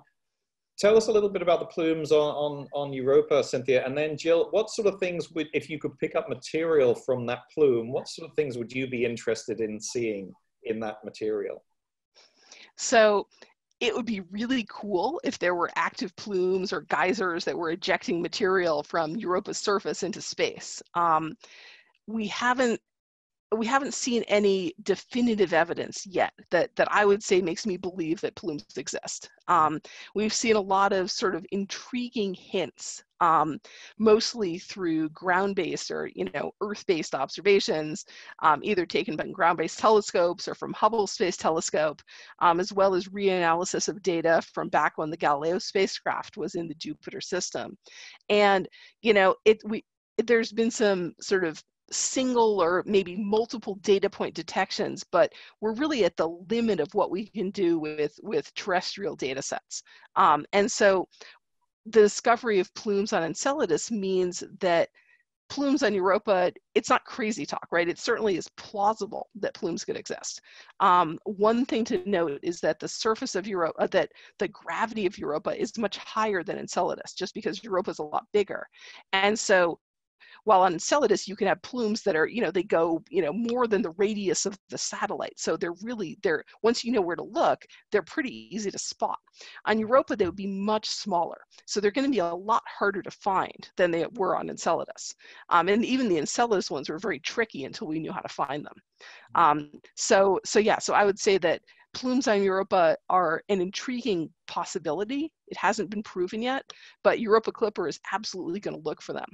tell us a little bit about the plumes on, on, on Europa, Cynthia, and then Jill, what sort of things would, if you could pick up material from that plume, what sort of things would you be interested in seeing in that material? So it would be really cool if there were active plumes or geysers that were ejecting material from Europa's surface into space. Um, we haven't we haven't seen any definitive evidence yet that, that I would say makes me believe that plumes exist. Um, we've seen a lot of sort of intriguing hints, um, mostly through ground-based or you know Earth-based observations, um, either taken by ground-based telescopes or from Hubble Space Telescope, um, as well as reanalysis of data from back when the Galileo spacecraft was in the Jupiter system. And you know, it we there's been some sort of single or maybe multiple data point detections, but we're really at the limit of what we can do with, with terrestrial data sets. Um, and so the discovery of plumes on Enceladus means that plumes on Europa, it's not crazy talk, right? It certainly is plausible that plumes could exist. Um, one thing to note is that the surface of Europa, uh, that the gravity of Europa is much higher than Enceladus, just because Europa is a lot bigger. And so while on Enceladus, you can have plumes that are, you know, they go, you know, more than the radius of the satellite. So they're really, they're, once you know where to look, they're pretty easy to spot. On Europa, they would be much smaller. So they're going to be a lot harder to find than they were on Enceladus. Um, and even the Enceladus ones were very tricky until we knew how to find them. Mm. Um, so, so yeah, so I would say that plumes on Europa are an intriguing possibility. It hasn't been proven yet, but Europa Clipper is absolutely going to look for them.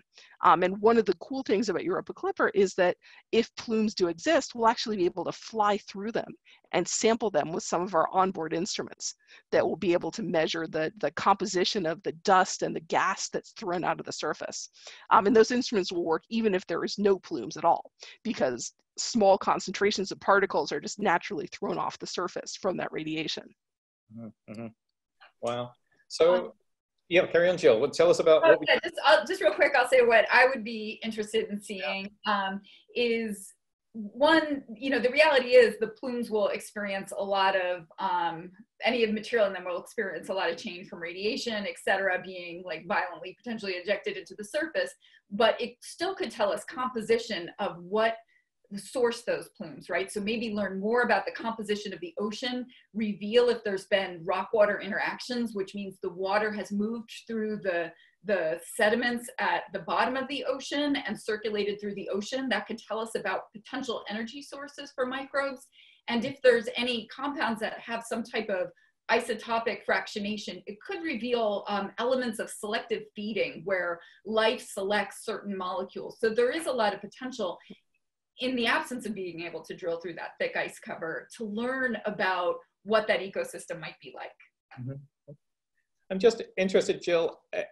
Um, and one of the cool things about Europa Clipper is that if plumes do exist, we'll actually be able to fly through them and sample them with some of our onboard instruments that will be able to measure the, the composition of the dust and the gas that's thrown out of the surface. Um, and those instruments will work even if there is no plumes at all, because small concentrations of particles are just naturally thrown off the surface from that radiation. Mm -hmm. Wow. So, yeah, carry on, Jill. What, tell us about. Oh, yeah, just, I'll, just real quick, I'll say what I would be interested in seeing um, is one, you know, the reality is the plumes will experience a lot of, um, any of the material in them will experience a lot of change from radiation, et cetera, being like violently potentially ejected into the surface, but it still could tell us composition of what source those plumes, right? So maybe learn more about the composition of the ocean, reveal if there's been rock water interactions, which means the water has moved through the, the sediments at the bottom of the ocean and circulated through the ocean that could tell us about potential energy sources for microbes. And if there's any compounds that have some type of isotopic fractionation, it could reveal um, elements of selective feeding where life selects certain molecules. So there is a lot of potential in the absence of being able to drill through that thick ice cover to learn about what that ecosystem might be like. Mm -hmm. I'm just interested, Jill, eh,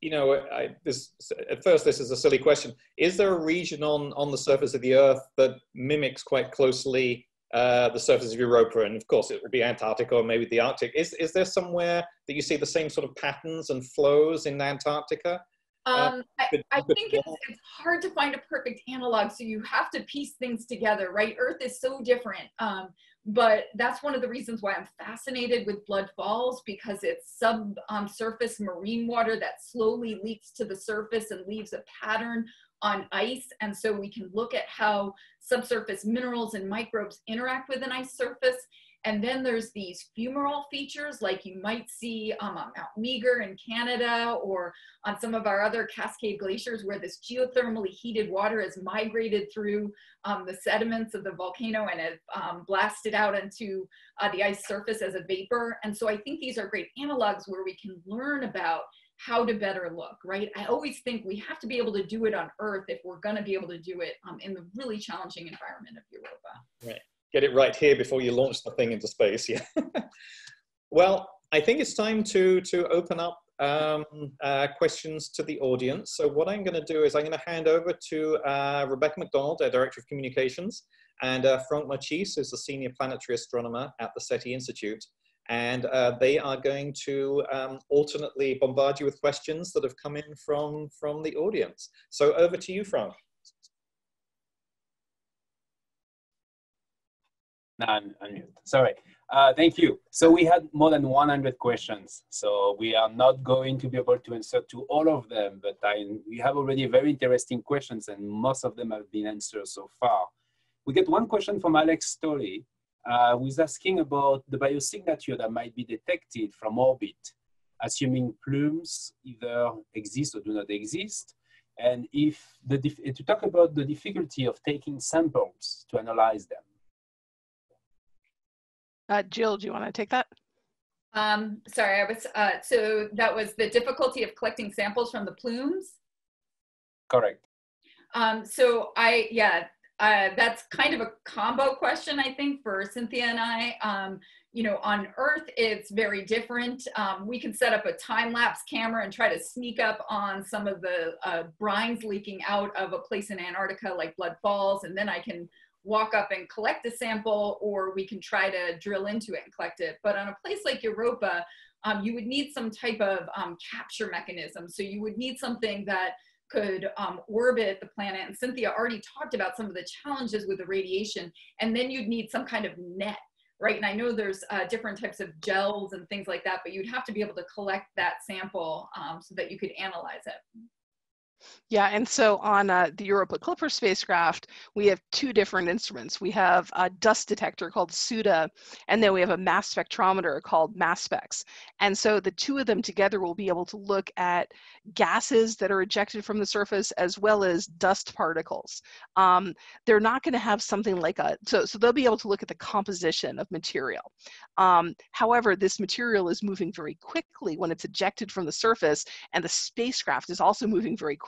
you know, I, this, at first this is a silly question. Is there a region on, on the surface of the Earth that mimics quite closely uh, the surface of Europa? And of course it would be Antarctica or maybe the Arctic. Is, is there somewhere that you see the same sort of patterns and flows in Antarctica? Uh, um, I, I, think it's, it's, hard to find a perfect analog, so you have to piece things together, right? Earth is so different. Um, but that's one of the reasons why I'm fascinated with Blood Falls because it's subsurface um, marine water that slowly leaks to the surface and leaves a pattern on ice. And so we can look at how subsurface minerals and microbes interact with an ice surface and then there's these fumarole features like you might see um, on Mount Meager in Canada or on some of our other Cascade glaciers where this geothermally heated water has migrated through um, the sediments of the volcano and has um, blasted out into uh, the ice surface as a vapor. And so I think these are great analogs where we can learn about how to better look, right? I always think we have to be able to do it on Earth if we're going to be able to do it um, in the really challenging environment of Europa. Right get it right here before you launch the thing into space. Yeah. well, I think it's time to to open up um, uh, questions to the audience. So what I'm going to do is I'm going to hand over to uh, Rebecca McDonald, our Director of Communications, and uh, Franck Marchis, who's the Senior Planetary Astronomer at the SETI Institute. And uh, they are going to um, alternately bombard you with questions that have come in from, from the audience. So over to you, Franck. No, I'm. Sorry. Uh, thank you. So we had more than 100 questions. So we are not going to be able to answer to all of them, but I, we have already very interesting questions and most of them have been answered so far. We get one question from Alex Story, uh, who is asking about the biosignature that might be detected from orbit, assuming plumes either exist or do not exist. And if the, to talk about the difficulty of taking samples to analyze them. Uh, Jill, do you want to take that? Um, sorry, I was, uh, so that was the difficulty of collecting samples from the plumes? Correct. Um, so I, yeah, uh, that's kind of a combo question, I think, for Cynthia and I. Um, you know, on Earth, it's very different. Um, we can set up a time lapse camera and try to sneak up on some of the uh, brines leaking out of a place in Antarctica like Blood Falls, and then I can walk up and collect a sample or we can try to drill into it and collect it. But on a place like Europa, um, you would need some type of um, capture mechanism. So you would need something that could um, orbit the planet. And Cynthia already talked about some of the challenges with the radiation. And then you'd need some kind of net, right? And I know there's uh, different types of gels and things like that, but you'd have to be able to collect that sample um, so that you could analyze it. Yeah, and so on uh, the Europa Clipper spacecraft, we have two different instruments. We have a dust detector called SUDA, and then we have a mass spectrometer called MASPEX. And so the two of them together will be able to look at gases that are ejected from the surface as well as dust particles. Um, they're not going to have something like a, so, so they'll be able to look at the composition of material. Um, however, this material is moving very quickly when it's ejected from the surface, and the spacecraft is also moving very quickly.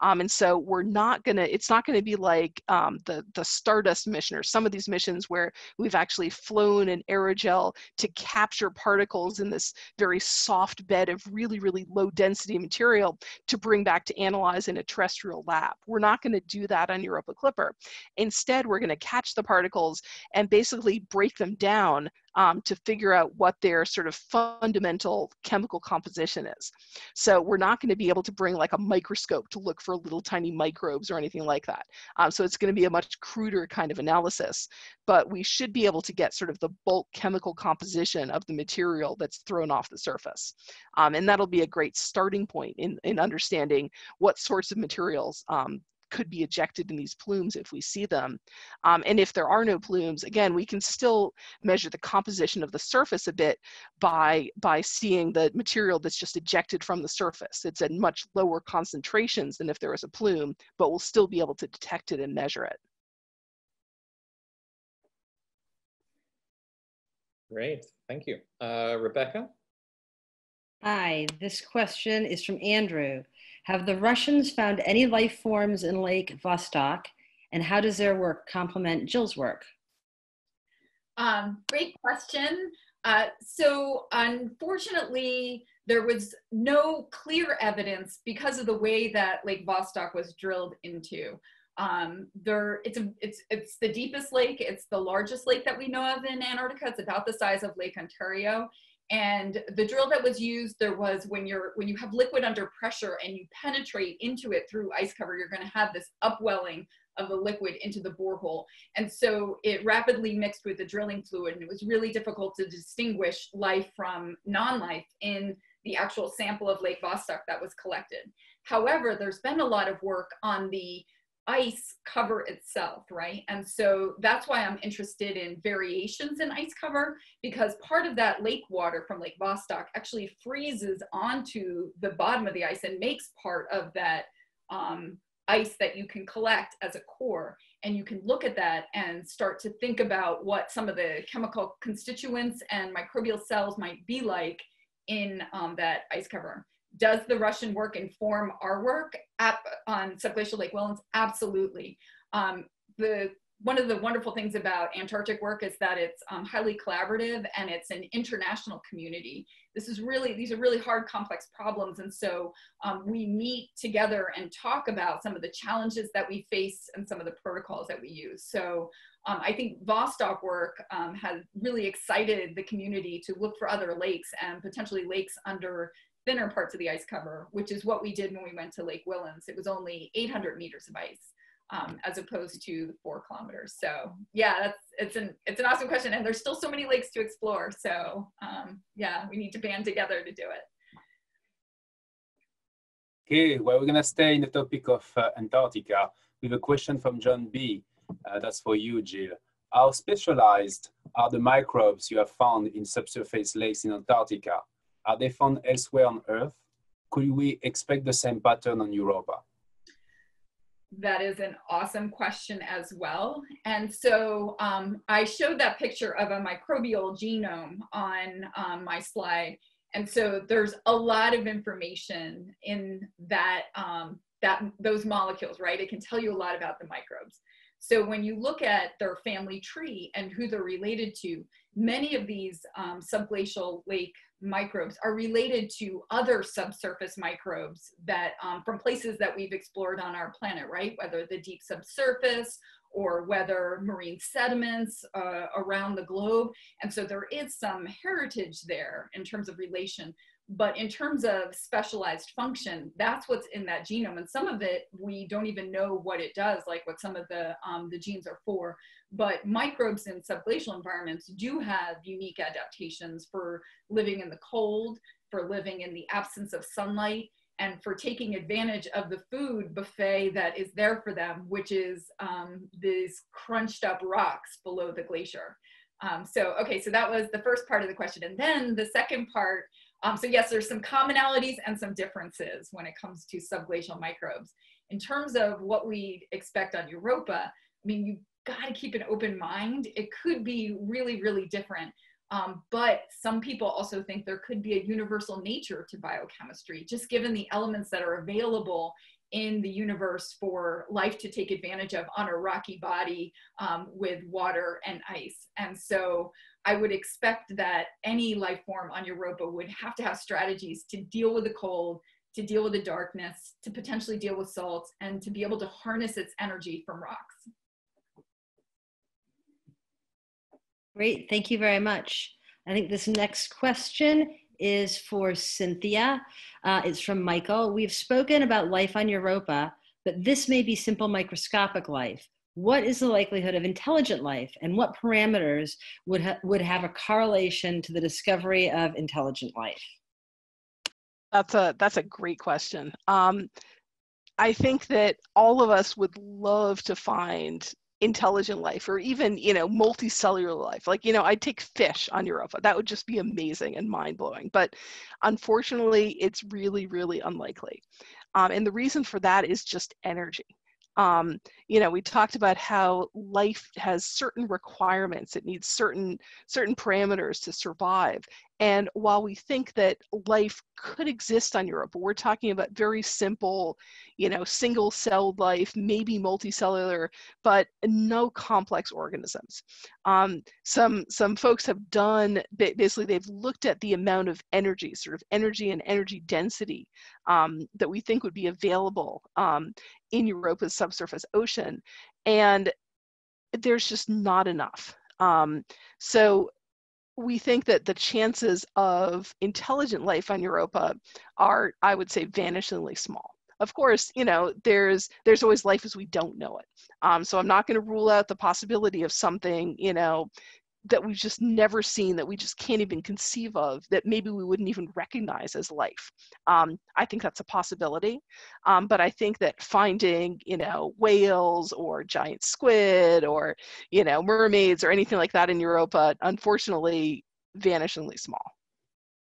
Um, and so we're not to, it's not to be like um, the, the Stardust mission or some of these missions where we've actually flown an aerogel to capture particles in this very soft bed of really, really low density material to bring back to analyze in a terrestrial lab. We're not to do that on Europa Clipper. Instead, we're to catch the particles and basically break them down um, to figure out what their sort of fundamental chemical composition is. So we're not going to be able to bring like a microscope to look for little tiny microbes or anything like that. Um, so it's going to be a much cruder kind of analysis, but we should be able to get sort of the bulk chemical composition of the material that's thrown off the surface. Um, and that'll be a great starting point in, in understanding what sorts of materials um, could be ejected in these plumes if we see them. Um, and if there are no plumes, again, we can still measure the composition of the surface a bit by, by seeing the material that's just ejected from the surface. It's at much lower concentrations than if there was a plume, but we'll still be able to detect it and measure it. Great, thank you. Uh, Rebecca? Hi, this question is from Andrew. Have the Russians found any life forms in Lake Vostok, and how does their work complement Jill's work? Um, great question. Uh, so unfortunately, there was no clear evidence because of the way that Lake Vostok was drilled into. Um, there, it's a, it's it's the deepest lake. It's the largest lake that we know of in Antarctica. It's about the size of Lake Ontario. And the drill that was used, there was when you're when you have liquid under pressure and you penetrate into it through ice cover, you're going to have this upwelling of the liquid into the borehole. And so it rapidly mixed with the drilling fluid, and it was really difficult to distinguish life from non-life in the actual sample of Lake Vostok that was collected. However, there's been a lot of work on the ice cover itself, right? And so that's why I'm interested in variations in ice cover because part of that lake water from Lake Vostok actually freezes onto the bottom of the ice and makes part of that um, ice that you can collect as a core. And you can look at that and start to think about what some of the chemical constituents and microbial cells might be like in um, that ice cover does the Russian work inform our work at, on subglacial Lake Whillans? Absolutely. Um, the one of the wonderful things about Antarctic work is that it's um, highly collaborative and it's an international community. This is really, these are really hard, complex problems. And so um, we meet together and talk about some of the challenges that we face and some of the protocols that we use. So um, I think Vostok work um, has really excited the community to look for other lakes and potentially lakes under thinner parts of the ice cover, which is what we did when we went to Lake Whillans. It was only 800 meters of ice. Um, as opposed to four kilometers. So yeah, that's it's an it's an awesome question, and there's still so many lakes to explore. So um, yeah, we need to band together to do it. Okay, well, we're gonna stay in the topic of uh, Antarctica with a question from John B. Uh, that's for you, Jill. How specialized are the microbes you have found in subsurface lakes in Antarctica? Are they found elsewhere on Earth? Could we expect the same pattern on Europa? That is an awesome question as well. And so um, I showed that picture of a microbial genome on um, my slide. And so there's a lot of information in that, um, that those molecules, right? It can tell you a lot about the microbes. So when you look at their family tree and who they're related to, many of these um, subglacial lake microbes are related to other subsurface microbes that um, from places that we've explored on our planet, right? Whether the deep subsurface or whether marine sediments uh, around the globe. And so there is some heritage there in terms of relation. But in terms of specialized function, that's what's in that genome. And some of it, we don't even know what it does, like what some of the, um, the genes are for. But microbes in subglacial environments do have unique adaptations for living in the cold, for living in the absence of sunlight, and for taking advantage of the food buffet that is there for them, which is um, these crunched up rocks below the glacier. Um, so, okay, so that was the first part of the question. And then the second part um, so yes, there's some commonalities and some differences when it comes to subglacial microbes. In terms of what we expect on Europa, I mean, you've got to keep an open mind. It could be really, really different. Um, but some people also think there could be a universal nature to biochemistry, just given the elements that are available in the universe for life to take advantage of on a rocky body um, with water and ice. And so I would expect that any life form on Europa would have to have strategies to deal with the cold, to deal with the darkness, to potentially deal with salts, and to be able to harness its energy from rocks. Great, thank you very much. I think this next question is for Cynthia. Uh, it's from Michael. We've spoken about life on Europa, but this may be simple microscopic life what is the likelihood of intelligent life and what parameters would, ha- would have a correlation to the discovery of intelligent life? That's a that's a great question. Um, I think that all of us would love to find intelligent life or even you know multicellular life. Like you know i'd take fish on europa. That would just be amazing and mind-blowing. But unfortunately it's really really unlikely. Um, and the reason for that is just energy um, you know we talked about how life has certain requirements. It needs certain certain parameters to survive and while we think that life could exist on europa we're talking about very simple you know single celled life maybe multicellular but no complex organisms um, some some folks have done basically they've looked at the amount of energy sort of energy and energy density um, that we think would be available um, in Europa's subsurface ocean. And there's just not enough. Um, so we think that the chances of intelligent life on Europa are, I would say, vanishingly small. Of course, you know, there's there's always life as we don't know it. Um, so I'm not going to rule out the possibility of something, you know, that we've just never seen that we just can't even conceive of that maybe we wouldn't even recognize as life. Um, i think that's a possibility. Um, but i think that finding you know whales or giant squid or you know mermaids or anything like that in europa unfortunately vanishingly small.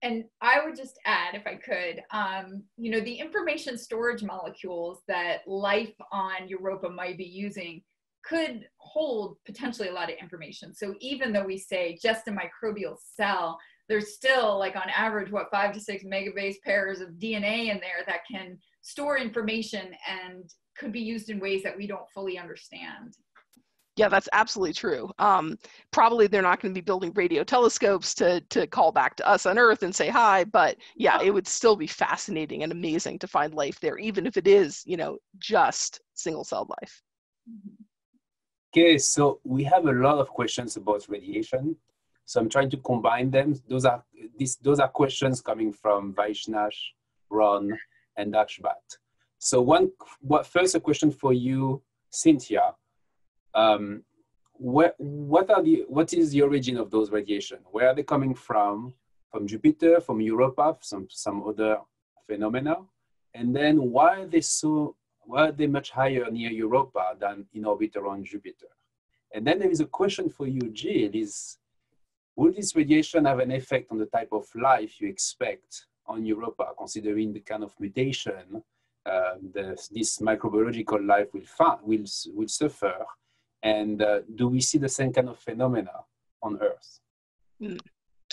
And I would just add, if I could, um, you know, the information storage molecules that life on Europa might be using could hold potentially a lot of information. So even though we say just a microbial cell, there's still like on average, what five to six megabase pairs of DNA in there that can store information and could be used in ways that we don't fully understand. Yeah, that's absolutely true. Um, probably they're not going to be building radio telescopes to to call back to us on Earth and say hi, but yeah, it would still be fascinating and amazing to find life there, even if it is, you know, just single-celled life. Mm-hmm. Okay, so we have a lot of questions about radiation. So I'm trying to combine them. Those are these those are questions coming from Vaishnash, Ron, and Akshbat. So one, what first a question for you, Cynthia. Um, where, what are the what is the origin of those radiation? Where are they coming from? From Jupiter, from Europa, some some other phenomena, and then why are they so were they much higher near Europa than in orbit around Jupiter? And then there is a question for you, Jill, is will this radiation have an effect on the type of life you expect on Europa, considering the kind of mutation uh, the, this microbiological life will, will, will suffer? And uh, do we see the same kind of phenomena on Earth? Mm.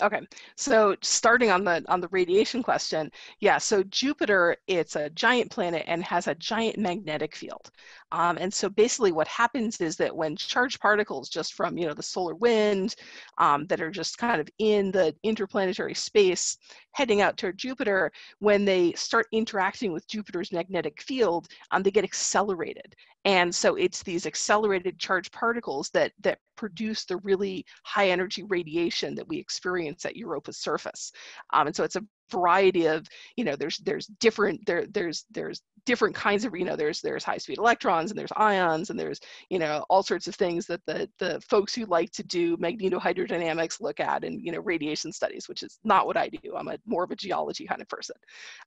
Okay, so starting on the on the radiation question, yeah. So Jupiter, it's a giant planet and has a giant magnetic field, um, and so basically what happens is that when charged particles just from you know the solar wind um, that are just kind of in the interplanetary space heading out toward Jupiter, when they start interacting with Jupiter's magnetic field, um, they get accelerated, and so it's these accelerated charged particles that, that produce the really high energy radiation that we experience at Europa's surface. Um, and so it's a variety of you know there's there's different there there's there's different kinds of you know there's there's high speed electrons and there's ions and there's you know all sorts of things that the the folks who like to do magnetohydrodynamics look at and you know radiation studies which is not what i do. I'm a more of a geology kind of person.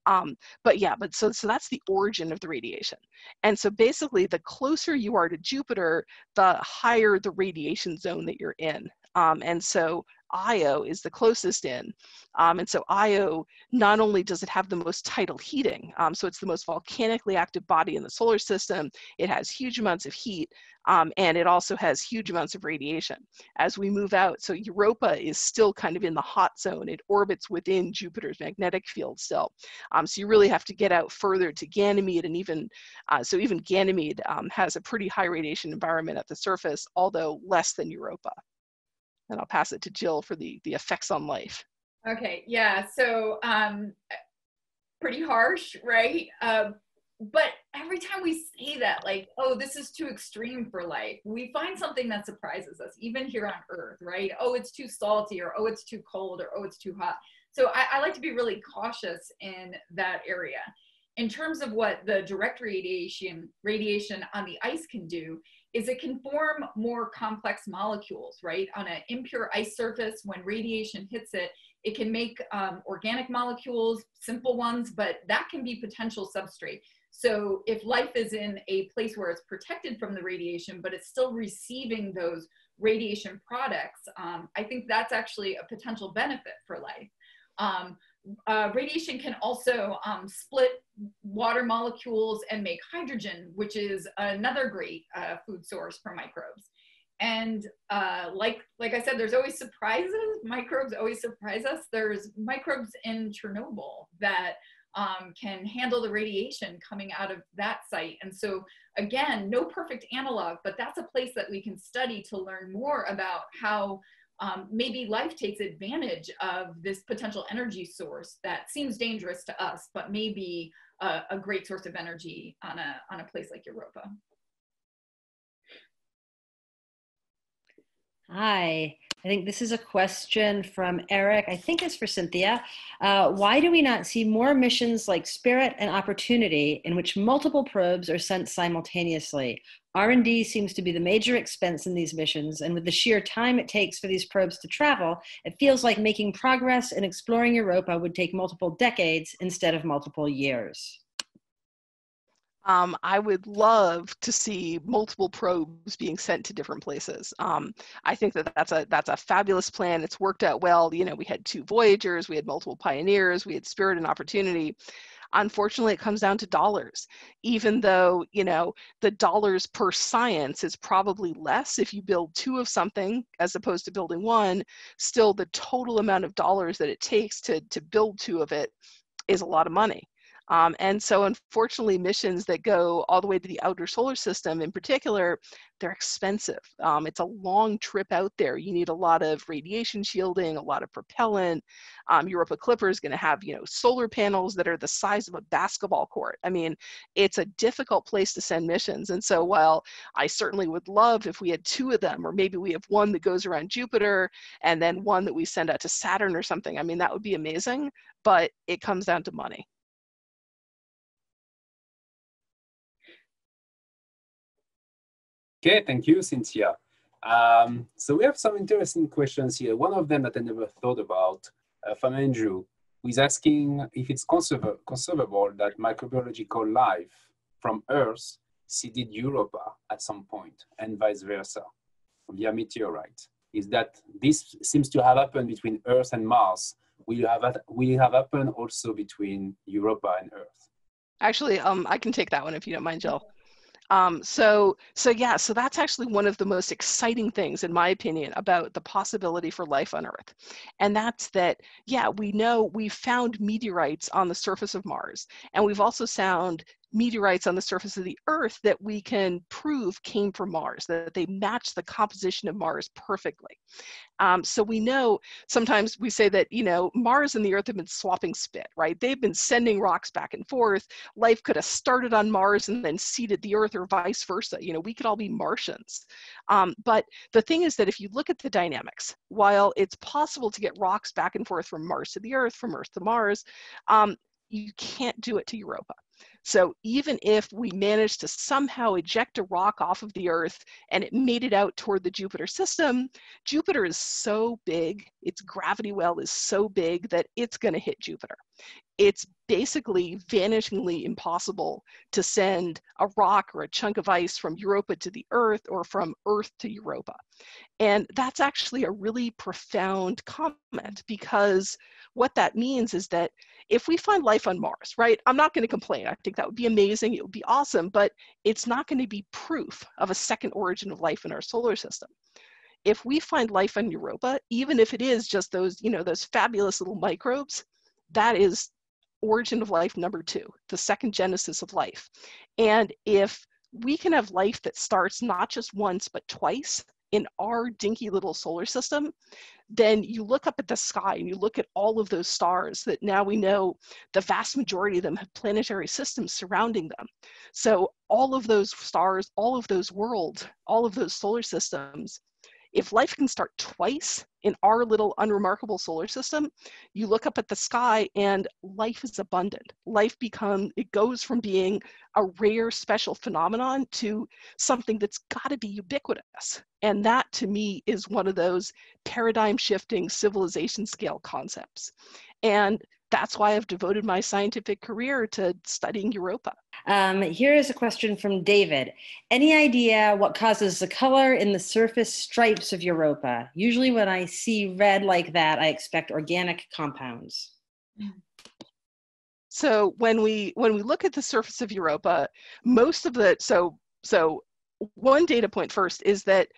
Um, but yeah but so so that's the origin of the radiation. And so basically the closer you are to jupiter the higher the radiation zone that you're in. Um, and so Io is the closest in. Um, and so Io, not only does it have the most tidal heating, um, so it's the most volcanically active body in the solar system, it has huge amounts of heat, um, and it also has huge amounts of radiation. As we move out, so Europa is still kind of in the hot zone. It orbits within Jupiter's magnetic field still. Um, so you really have to get out further to Ganymede, and even, uh, so even Ganymede um, has a pretty high radiation environment at the surface, although less than Europa and I'll pass it to Jill for the, the effects on life. Okay, yeah, so um, pretty harsh, right? Uh, but every time we say that, like, oh, this is too extreme for life, we find something that surprises us, even here on Earth, right? Oh, it's too salty, or oh, it's too cold, or oh, it's too hot. So I, I like to be really cautious in that area. In terms of what the direct radiation radiation on the ice can do, is it can form more complex molecules, right? On an impure ice surface, when radiation hits it, it can make um, organic molecules, simple ones, but that can be potential substrate. So if life is in a place where it's protected from the radiation, but it's still receiving those radiation products, um, I think that's actually a potential benefit for life. Um, uh, radiation can also um, split water molecules and make hydrogen, which is another great uh, food source for microbes. And uh, like, like I said, there's always surprises. Microbes always surprise us. There's microbes in Chernobyl that um, can handle the radiation coming out of that site. And so again, no perfect analog, but that's a place that we can study to learn more about how um, maybe life takes advantage of this potential energy source that seems dangerous to us, but may be a, a great source of energy on a, on a place like Europa. Hi, I think this is a question from Eric. I think it's for Cynthia. Uh, why do we not see more missions like Spirit and Opportunity in which multiple probes are sent simultaneously? R&D seems to be the major expense in these missions, and with the sheer time it takes for these probes to travel, it feels like making progress in exploring Europa would take multiple decades instead of multiple years. Um, I would love to see multiple probes being sent to different places. Um, I think that that's a that's a fabulous plan. It's worked out well. You know, we had two Voyagers, we had multiple Pioneers, we had Spirit and Opportunity. Unfortunately, it comes down to dollars. Even though you know the dollars per science is probably less if you build two of something as opposed to building one. Still, the total amount of dollars that it takes to to build two of it is a lot of money. Um, and so unfortunately, missions that go all the way to the outer solar system in particular, they're expensive. Um, it's a long trip out there. You need a lot of radiation shielding, a lot of propellant. Um, Europa Clipper is gonna have, you know, solar panels that are the size of a basketball court. I mean, it's a difficult place to send missions. And so while I certainly would love if we had two of them, or maybe we have one that goes around Jupiter and then one that we send out to Saturn or something, I mean, that would be amazing, but it comes down to money. Okay, thank you, Cynthia. Um, so we have some interesting questions here. One of them that I never thought about uh, from Andrew, who is asking if it's conserv conservable that microbiological life from Earth seeded Europa at some point and vice versa via meteorite. Is that this seems to have happened between Earth and Mars? Will have will have happened also between Europa and Earth? Actually, um, I can take that one if you don't mind, Jill. Um, so, so yeah, so that's actually one of the most exciting things, in my opinion, about the possibility for life on Earth. And that's that, yeah, we know we found meteorites on the surface of Mars, and we've also found meteorites on the surface of the Earth that we can prove came from Mars, that they match the composition of Mars perfectly. Um, so we know sometimes we say that, you know, Mars and the Earth have been swapping spit, right? They've been sending rocks back and forth. Life could have started on Mars and then seeded the Earth or vice versa. You know, we could all be Martians. Um, but the thing is that if you look at the dynamics, while it's possible to get rocks back and forth from Mars to the Earth, from Earth to Mars, um, you can't do it to Europa. So even if we managed to somehow eject a rock off of the Earth and it made it out toward the Jupiter system, Jupiter is so big, its gravity well is so big that it's going to hit Jupiter. It's basically vanishingly impossible to send a rock or a chunk of ice from Europa to the Earth or from Earth to Europa. And that's actually a really profound comment because what that means is that if we find life on Mars, right, I'm not going to complain. I think that would be amazing. It would be awesome, but it's not going to be proof of a second origin of life in our solar system. If we find life on Europa, even if it is just those, you know, those fabulous little microbes, that is origin of life number two, the second genesis of life. And if we can have life that starts not just once, but twice in our dinky little solar system, then you look up at the sky and you look at all of those stars that now we know the vast majority of them have planetary systems surrounding them. So all of those stars, all of those worlds, all of those solar systems, if life can start twice in our little unremarkable solar system, you look up at the sky and life is abundant. Life becomes, it goes from being a rare special phenomenon to something that's got to be ubiquitous. And that to me is one of those paradigm shifting civilization scale concepts. And that's why I've devoted my scientific career to studying Europa. Um, here is a question from David. Any idea what causes the color in the surface stripes of Europa? Usually when I see red like that, I expect organic compounds. So when we when we look at the surface of Europa, most of the so so one data point first is that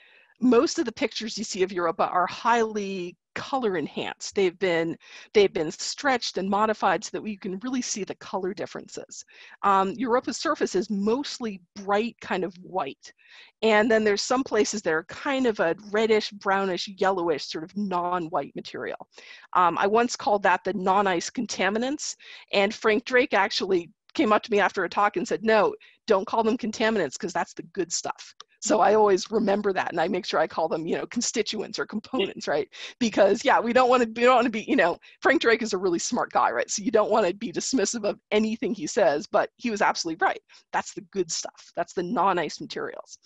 most of the pictures you see of Europa are highly color enhanced. They've been they've been stretched and modified so that we can really see the color differences. Um, Europa's surface is mostly bright kind of white. And then there's some places that are kind of a reddish, brownish, yellowish sort of non-white material. Um, I once called that the non-ice contaminants. And Frank Drake actually came up to me after a talk and said, no, don't call them contaminants because that's the good stuff. So I always remember that and I make sure I call them, you know, constituents or components, right? Because yeah, we don't want to we don't want to be, you know, Frank Drake is a really smart guy, right? So you don't want to be dismissive of anything he says, but he was absolutely right. That's the good stuff. That's the non-ice materials.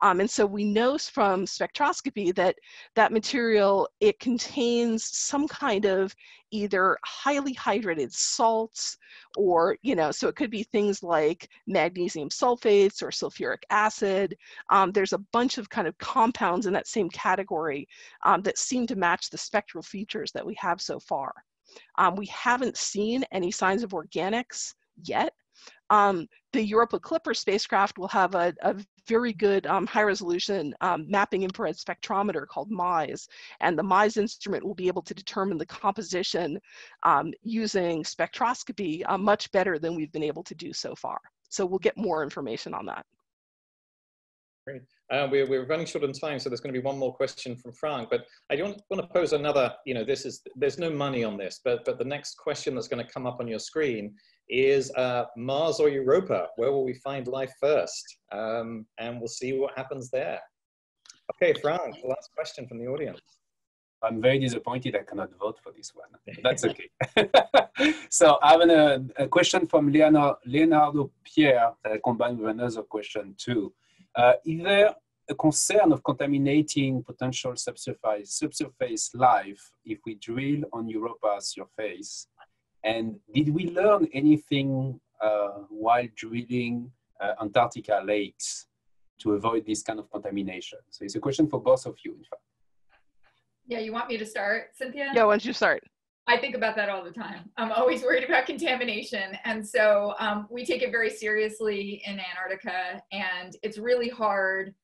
Um, and so we know from spectroscopy that that material, it contains some kind of either highly hydrated salts or, you know, so it could be things like magnesium sulfates or sulfuric acid. Um, there's a bunch of kind of compounds in that same category um, that seem to match the spectral features that we have so far. Um, we haven't seen any signs of organics yet, um, the Europa Clipper spacecraft will have a, a very good um, high resolution um, mapping infrared spectrometer called MISE. And the MISE instrument will be able to determine the composition um, using spectroscopy uh, much better than we've been able to do so far. So we'll get more information on that. Great. Uh, we're, we're running short on time, so there's going to be one more question from Franck. But I don't want to pose another. You know, this is there's no money on this, but but the next question that's going to come up on your screen is uh, Mars or Europa? Where will we find life first? Um, and we'll see what happens there. Okay, Franck, last question from the audience. I'm very disappointed I cannot vote for this one. That's okay. so I have a, a question from Leonardo, Leonardo Pierre that I combined with another question too. Uh, is there a concern of contaminating potential subsurface, subsurface life if we drill on Europa's surface? And did we learn anything uh, while drilling uh, Antarctica lakes to avoid this kind of contamination? So it's a question for both of you, in fact. Yeah, you want me to start, Cynthia? Yeah, why don't you start? I think about that all the time. I'm always worried about contamination. And so um, we take it very seriously in Antarctica, and it's really hard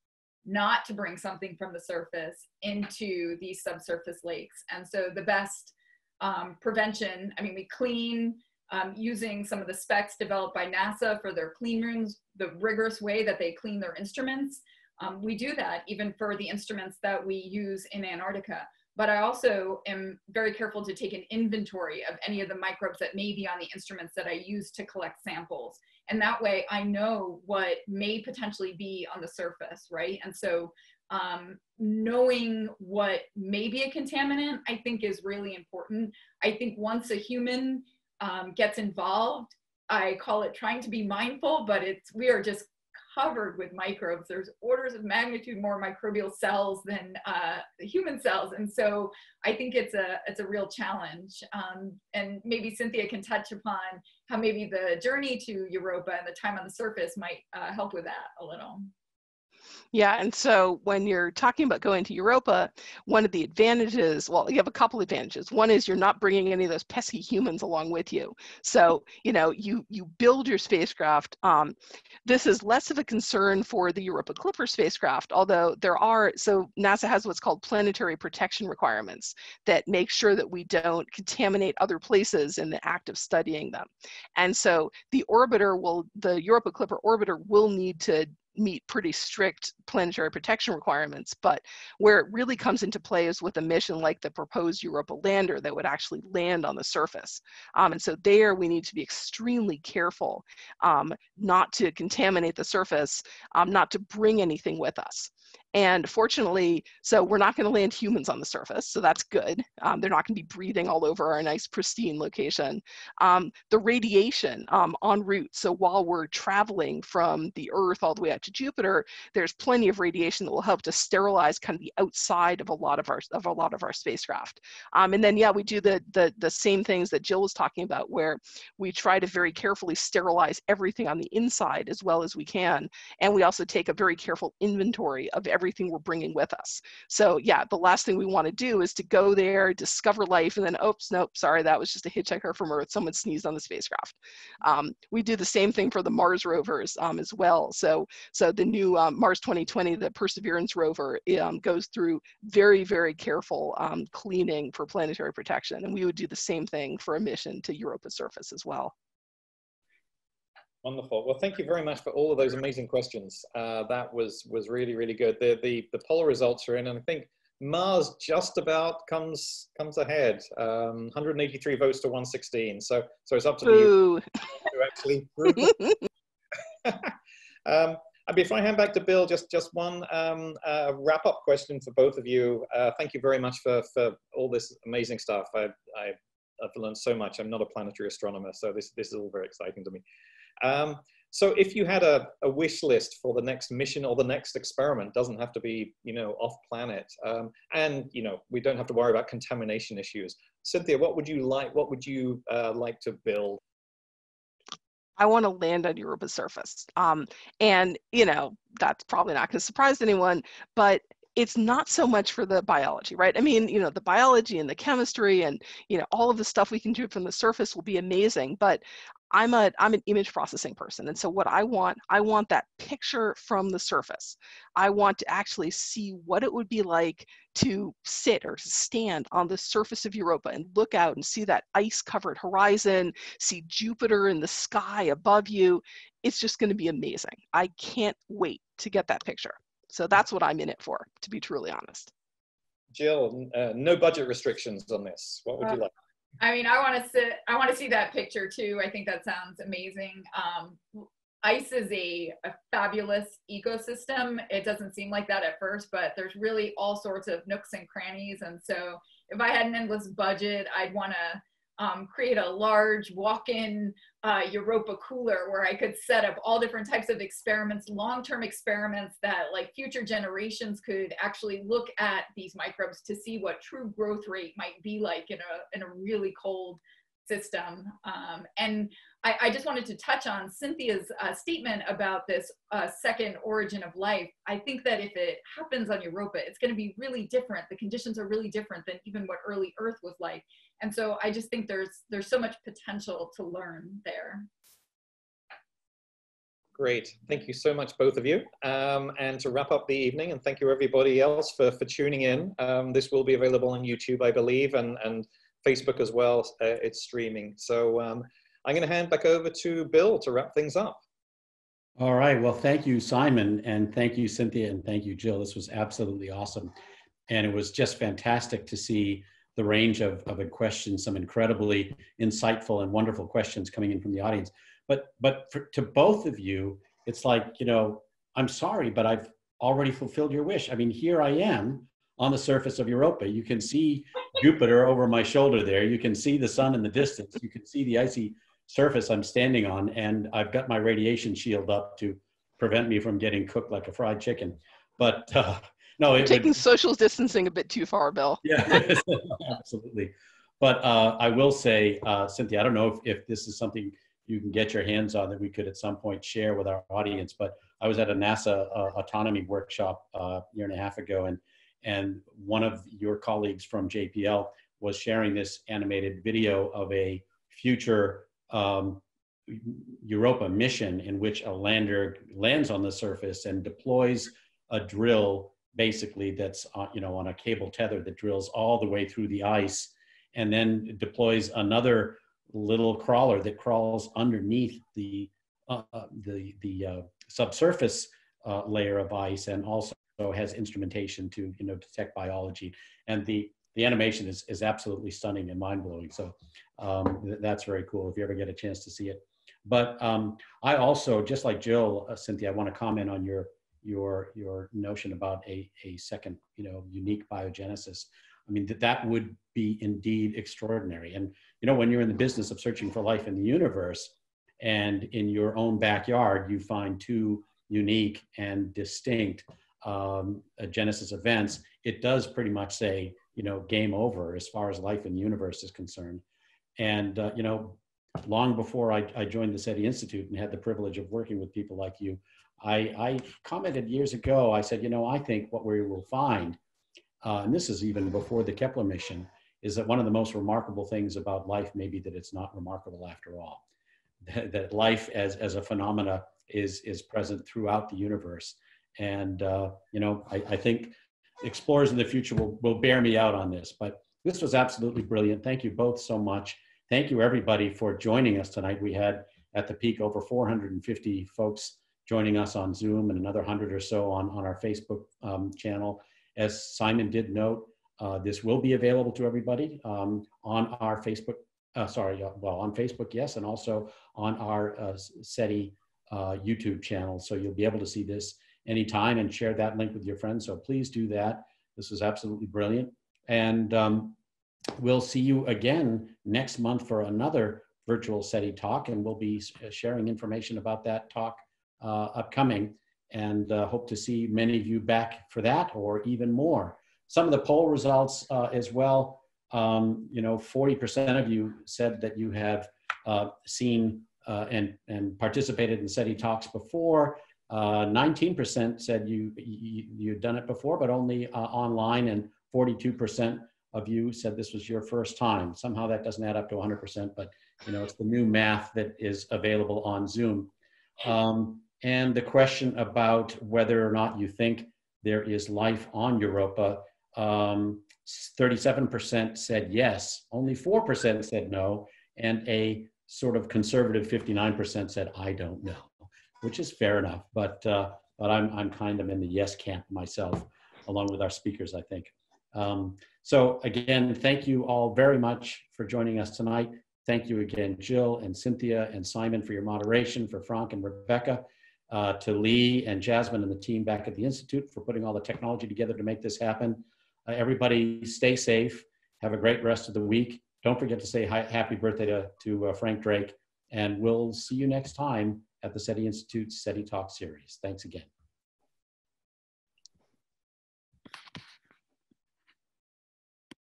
not to bring something from the surface into these subsurface lakes. And so the best um, prevention. I mean, we clean um, using some of the specs developed by NASA for their clean rooms, the rigorous way that they clean their instruments. Um, we do that even for the instruments that we use in Antarctica. But I also am very careful to take an inventory of any of the microbes that may be on the instruments that I use to collect samples. And that way I know what may potentially be on the surface, right? And so um, knowing what may be a contaminant, I think is really important. I think once a human um, gets involved, I call it trying to be mindful, but it's we are just covered with microbes. There's orders of magnitude more microbial cells than uh, human cells, and so I think it's a it's a real challenge. Um, and maybe Cynthia can touch upon how maybe the journey to Europa and the time on the surface might uh, help with that a little. Yeah, and so when you're talking about going to Europa, one of the advantages, well, you have a couple advantages. One is you're not bringing any of those pesky humans along with you. So, you know, you you build your spacecraft. Um, this is less of a concern for the Europa Clipper spacecraft, although there are, so NASA has what's called planetary protection requirements that make sure that we don't contaminate other places in the act of studying them. And so the orbiter will, the Europa Clipper orbiter will need to meet pretty strict planetary protection requirements. But where it really comes into play is with a mission like the proposed Europa lander that would actually land on the surface. Um, and so there we need to be extremely careful um, not to contaminate the surface, um, not to bring anything with us. And fortunately, so we're not going to land humans on the surface, so that's good. Um, they're not going to be breathing all over our nice pristine location. Um, the radiation um, en route, so while we're traveling from the Earth all the way out to Jupiter, there's plenty of radiation that will help to sterilize kind of the outside of a lot of our of a lot of our spacecraft. Um, and then yeah, we do the, the the same things that Jill was talking about, where we try to very carefully sterilize everything on the inside as well as we can, and we also take a very careful inventory of everything we're bringing with us. So yeah, the last thing we want to do is to go there, discover life, and then oops, nope, sorry, that was just a hitchhiker from Earth. Someone sneezed on the spacecraft. Um, we do the same thing for the Mars rovers um, as well. So so the new um, Mars 2020, the Perseverance rover, um, goes through very, very careful um, cleaning for planetary protection. And we would do the same thing for a mission to Europa's surface as well. Wonderful. Well, thank you very much for all of those amazing questions. Uh, that was was really, really good. The, the, the poll results are in, and I think Mars just about comes comes ahead. Um, 183 votes to 116. So so it's up to Ooh. you to actually um, and before I hand back to Bill, just, just one um, uh, wrap up question for both of you. Uh, thank you very much for, for all this amazing stuff. I, I, have learned so much. I'm not a planetary astronomer, so this, this is all very exciting to me. Um, so if you had a, a, wish list for the next mission or the next experiment, doesn't have to be, you know, off planet. Um, and, you know, we don't have to worry about contamination issues. Cynthia, what would you like, what would you uh, like to build I want to land on Europa's surface. Um, and, you know, that's probably not going to surprise anyone, but it's not so much for the biology, right? I mean, you know, the biology and the chemistry and, you know, all of the stuff we can do from the surface will be amazing, but I'm a I'm an image processing person and so what I want I want that picture from the surface. I want to actually see what it would be like to sit or to stand on the surface of Europa and look out and see that ice covered horizon, see Jupiter in the sky above you. It's just going to be amazing. I can't wait to get that picture. So that's what I'm in it for, to be truly honest. Jill, uh, no budget restrictions on this. What would uh, you like? I mean, I want to sit. I want to see that picture too. I think that sounds amazing. Um, ice is a, a fabulous ecosystem. It doesn't seem like that at first, but there's really all sorts of nooks and crannies. And so, if I had an endless budget, I'd want to um, create a large walk-in uh, Europa cooler where I could set up all different types of experiments, long-term experiments that like future generations could actually look at these microbes to see what true growth rate might be like in a, in a really cold system. Um, and I, I, just wanted to touch on Cynthia's uh, statement about this uh, second origin of life. I think that if it happens on Europa, it's going to be really different. The conditions are really different than even what early Earth was like. And so I just think there's there's so much potential to learn there. Great. Thank you so much, both of you. Um, and to wrap up the evening, and thank you everybody else for, for tuning in. Um, this will be available on YouTube, I believe, and, and Facebook as well. Uh, it's streaming. So um, I'm going to hand back over to Bill to wrap things up. All right. Well, thank you, Simon, and thank you, Cynthia, and thank you, Jill. This was absolutely awesome. And it was just fantastic to see the range of, of questions, some incredibly insightful and wonderful questions coming in from the audience. But, but for, to both of you, it's like, you know, I'm sorry, but I've already fulfilled your wish. I mean, here I am on the surface of Europa. You can see Jupiter over my shoulder there. You can see the sun in the distance. You can see the icy surface I'm standing on, and I've got my radiation shield up to prevent me from getting cooked like a fried chicken. But uh, no, it, taking it, social distancing a bit too far, Bill. Yeah, absolutely. But uh, I will say, uh, Cynthia, I don't know if, if this is something you can get your hands on that we could at some point share with our audience. But I was at a NASA uh, autonomy workshop uh, a year and a half ago, and and one of your colleagues from JPL was sharing this animated video of a future um, Europa mission in which a lander lands on the surface and deploys a drill basically that's uh, you know on a cable tether that drills all the way through the ice and then deploys another little crawler that crawls underneath the uh, uh the the uh, subsurface uh, layer of ice and also has instrumentation to you know detect biology and the the animation is, is absolutely stunning and mind-blowing. So um, th that's very cool if you ever get a chance to see it. But um, I also, just like Jill, uh, Cynthia, I want to comment on your your your notion about a, a second, you know, unique biogenesis. I mean, that, that would be indeed extraordinary. And, you know, when you're in the business of searching for life in the universe and in your own backyard, you find two unique and distinct um, Genesis events, it does pretty much say, you know, game over as far as life in the universe is concerned. And, uh, you know, long before I, I, joined the SETI Institute and had the privilege of working with people like you, I, I commented years ago, I said, you know, I think what we will find, uh, and this is even before the Kepler mission, is that one of the most remarkable things about life may be that it's not remarkable after all. That, that life as, as a phenomena is, is present throughout the universe. And, uh, you know, I, I think explorers in the future will, will bear me out on this, but this was absolutely brilliant. Thank you both so much. Thank you everybody for joining us tonight. We had at the peak over 450 folks joining us on Zoom and another 100 or so on, on our Facebook um, channel. As Simon did note, uh, this will be available to everybody um, on our Facebook, uh, sorry, uh, well, on Facebook, yes, and also on our uh, SETI uh, YouTube channel. So you'll be able to see this anytime and share that link with your friends. So please do that. This was absolutely brilliant. And um, we'll see you again next month for another virtual SETI talk, and we'll be sharing information about that talk upcoming and uh, hope to see many of you back for that or even more. Some of the poll results uh, as well, um, you know, 40% of you said that you have uh, seen uh, and, and participated in SETI talks before. 19% uh, said you, you, you'd done it before, but only uh, online, and 42% of you said this was your first time. Somehow that doesn't add up to 100%, but you know, it's the new math that is available on Zoom. Um, and the question about whether or not you think there is life on Europa, um, 37% said yes, only 4% said no, and a sort of conservative 59% said, I don't know which is fair enough. But uh, but I'm I'm kind of in the yes camp myself, along with our speakers, I think. Um, so again, thank you all very much for joining us tonight. Thank you again, Jill and Cynthia and Simon for your moderation, for Franck and Rebecca, uh, to Lee and Jasmine and the team back at the Institute for putting all the technology together to make this happen. Uh, everybody stay safe. Have a great rest of the week. Don't forget to say hi, happy birthday to, to uh, Frank Drake. And we'll see you next time at the SETI Institute SETI Talk series. Thanks again.